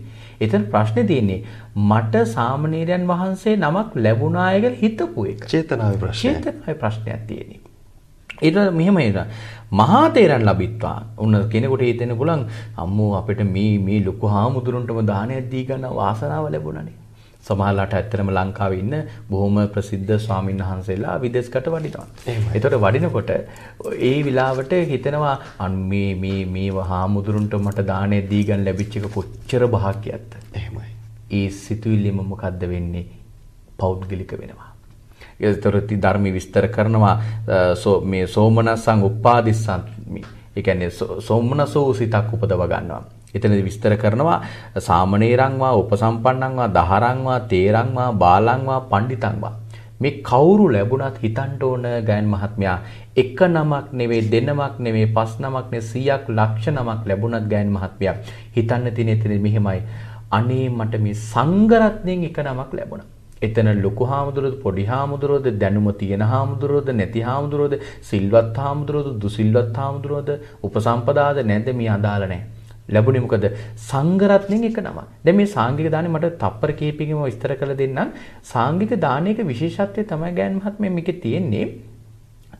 B: එතන ප්‍රශ්නේ තියෙන්නේ මට සාමණේරයන් වහන්සේ නමක් ලැබුණාය කියලා හිතපු එක.
A: චේතනාවේ ප්‍රශ්නය.
B: චේතනාවේ ප්‍රශ්නයක් තියෙන්නේ. ඊට මෙහෙම ඉර මහා තේරන් ලබිත්වා උන්න කෙනෙකුට හිතෙන්න පුළුවන් අම්මෝ අපිට මේ මේ ලොකු හාමුදුරන්ටම දානයක් දී ගන්න වාසනාව ලැබුණානේ. සමහරලාට ඇත්තටම ලංකාවේ ඉන්න බොහොම ප්‍රසිද්ධ ස්වාමීන් වහන්සේලා විදේශකට වඩිනවා. ඒතකොට වඩිනකොට ඒ විලාවට හිතෙනවා මේ මේ මේ හාමුදුරන්ට මට දානයක් දී ගන්න ලැබිච්ච එක කොච්චර භාග්‍යයක්ද.
A: එහෙමයි.
B: ඒ සිතුවිල්ලෙම මොකද්ද වෙන්නේ? පෞද්ගලික වෙනවා. ඒතරති ධර්ම විස්තර කරනවා මේ සෝමනස්සං උපාදිස්සන් ඒ කියන්නේ සෝමනසෝ සිතක් උපදව ගන්නවා. එතනදි විස්තර කරනවා සාමණේරංවා උපසම්පන්නංවා දහරංවා තේරංවා බාලංවා පණ්ඩිතංවා මේ කවුරු ලැබුණත් හිතන්න ඕන ගයන් මහත්මයා එක නමක් නෙවෙයි දෙනමක් නෙවෙයි පස් නමක් නෙවෙයි 100ක් ලක්ෂ නමක් ලැබුණත් ගයන් මහත්මයා. හිතන්න තියෙන එතන මෙහෙමයි. අනේ මට මේ සංගරත්නයෙන් එක නමක් ලැබුණා. එතන ලොකු හාමුදුරුවෝද පොඩි හාමුදුරුවෝද දැනුම තියෙන හාමුදුරුවෝද නැති හාමුදුරුවෝද සිල්වත් හාමුදුරුවෝද දුසිල්වත් හාමුදුරුවෝද උපසම්පදාද නැද්ද මේ අදාළ නැහැ. ලැබුණේ මොකද සංඝරත්නයෙන් එක නම. දැන් මේ සාංගික දානේ මට තප්පර කීපකින්ම විස්තර කරලා දෙන්නම්. සාංගික දානයක විශේෂත්වය තමයි ගෑන් මහත්මයා මේකේ තියෙන්නේ.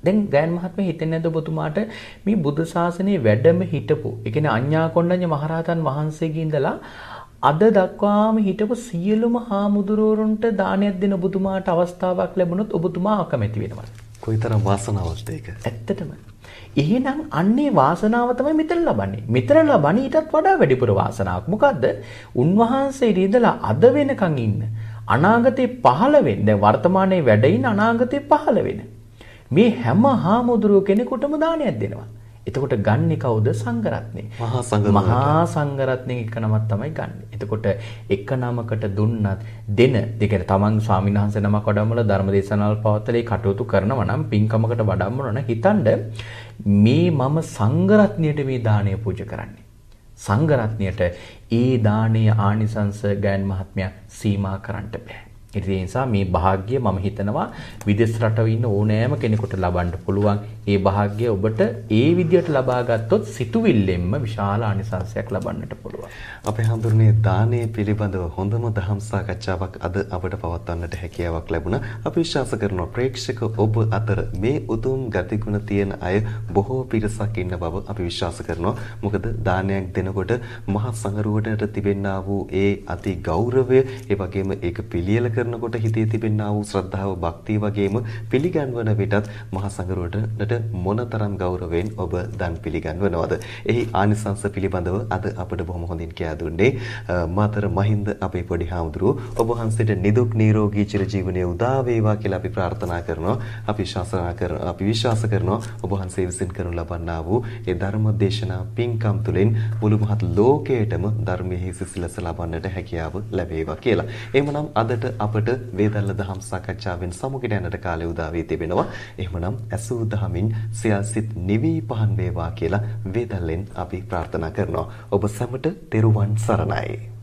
B: දැන් ගෑන් මහත්මයා හිතන්නේ නැද්ද ඔබතුමාට මේ බුද්ධ ශාසනයේ වැඩම හිටපු, ඒ කියන්නේ අඤ්ඤා කොණ්ඩඤ්ඤ මහරහතන් වහන්සේගේ ඉඳලා අද දක්වාම හිටපු සියලුම හාමුදුරුවරුන්ට දානයක් දෙන ඔබතුමාට අවස්ථාවක් ලැබුණොත් ඔබතුමා අකමැති වෙනවා.
A: කොයිතරම් වාසනාවක්ද ඒක?
B: ඇත්තටම. එහෙනම් අන්නේ වාසනාව තමයි මෙතන ලබන්නේ. මෙතන ලබන්නේ ඊටත් වඩා වැඩිපුර වාසනාවක්. මොකද්ද? උන්වහන්සේ ඉඳලා අද වෙනකන් ඉන්න අනාගතේ පහළ වෙන්න දැන් වර්තමානයේ වැඩ ඉන්න අනාගතේ පහළ වෙන මේ හැම හාමුදුරුව කෙනෙකුටම දානයක් දෙනවා. එතකොට ගන්නේ කවුද සංඝරත්නේ?
A: මහා සංඝරත්නය.
B: මහා සංඝරත්නේ එක නමක් තමයි ගන්න. එතකොට එක නමකට දුන්නත් දෙන දෙකේ තමන් ස්වාමීන් වහන්සේ නමක් වඩම්මල ධර්ම දේශනාවල් පවත්තලේ කටයුතු කරනවා නම් පින්කමකට වඩම්මන නම් හිතනද මේ මම සංඝරත්නයට මේ දාණය පූජා කරන්නේ. සංඝරත්නයට ඒ දානීය ආනිසංස ගෑන් මහත්මයා සීමා කරන්න බෑ. ඒ නිසා මේ වාග්ය මම හිතනවා විදේශ රටවල ඉන්න ඕනෑම කෙනෙකුට ලබන්න පුළුවන්. ඒ වාග්ය ඔබට ඒ විදියට ලබා ගත්තොත් සිතුවිල්ලෙන්ම විශාල ආනිසංසයක් ලබන්නට පුළුවන්.
A: අපේ හඳුරන්නේ දානයේ පිළිබඳව හොඳම දහම් සාකච්ඡාවක් අද අපට පවත්වන්නට හැකියාවක් ලැබුණා. අපි විශ්වාස කරනවා ප්‍රේක්ෂක ඔබ අතර මේ උතුම් ගතිගුණ තියෙන අය බොහෝ පිරිසක් ඉන්න බව අපි විශ්වාස කරනවා. මොකද දානයක් දෙනකොට මහා සංඝරුවටට තිබෙන්නා වූ ඒ අති ගෞරවය ඒ වගේම ඒක පිළියෙල කරනකොට හිතේ තිබෙනා වූ ශ්‍රද්ධාව භක්තිය වගේම පිළිගන්වන විටත් මහා සංඝරුවටට මොනතරම් ගෞරවයෙන් ඔබ දන් පිළිගන්වනවද? එහි ආනිසංස පිළිබඳව අද අපට බොහොම හොඳින් කියා දුන්නේ මාතර මහින්ද අපේ පොඩි හාමුදුරුව. ඔබ වහන්සේට නිදුක් නිරෝගී චිරජීවනයේ උදා වේවා කියලා අපි ප්‍රාර්ථනා කරනවා. අපි විශ්වාස කරනවා අපි විශ්වාස කරනවා ඔබ වහන්සේ විසින් කරනු ලබන්නා වූ ඒ ධර්ම දේශනා පින්කම් තුළින් මුළු මහත් ලෝකයටම ධර්මයේ සිසිලස ලබන්නට හැකියාව ලැබේවා කියලා. එහෙමනම් අදට අපට වේදල්ල දහම් සාකච්ඡාවෙන් සමුගට යනට කාලය උදා වී තිබෙනවා. එහෙමනම් ඇසූ දහමින් සියල්සිත නිවි පහන් වේවා කියලා වේදල්ලෙන් අපි ප්‍රාර්ථනා කරනවා. ඔබ සැමට තෙරුවන් සරණයි.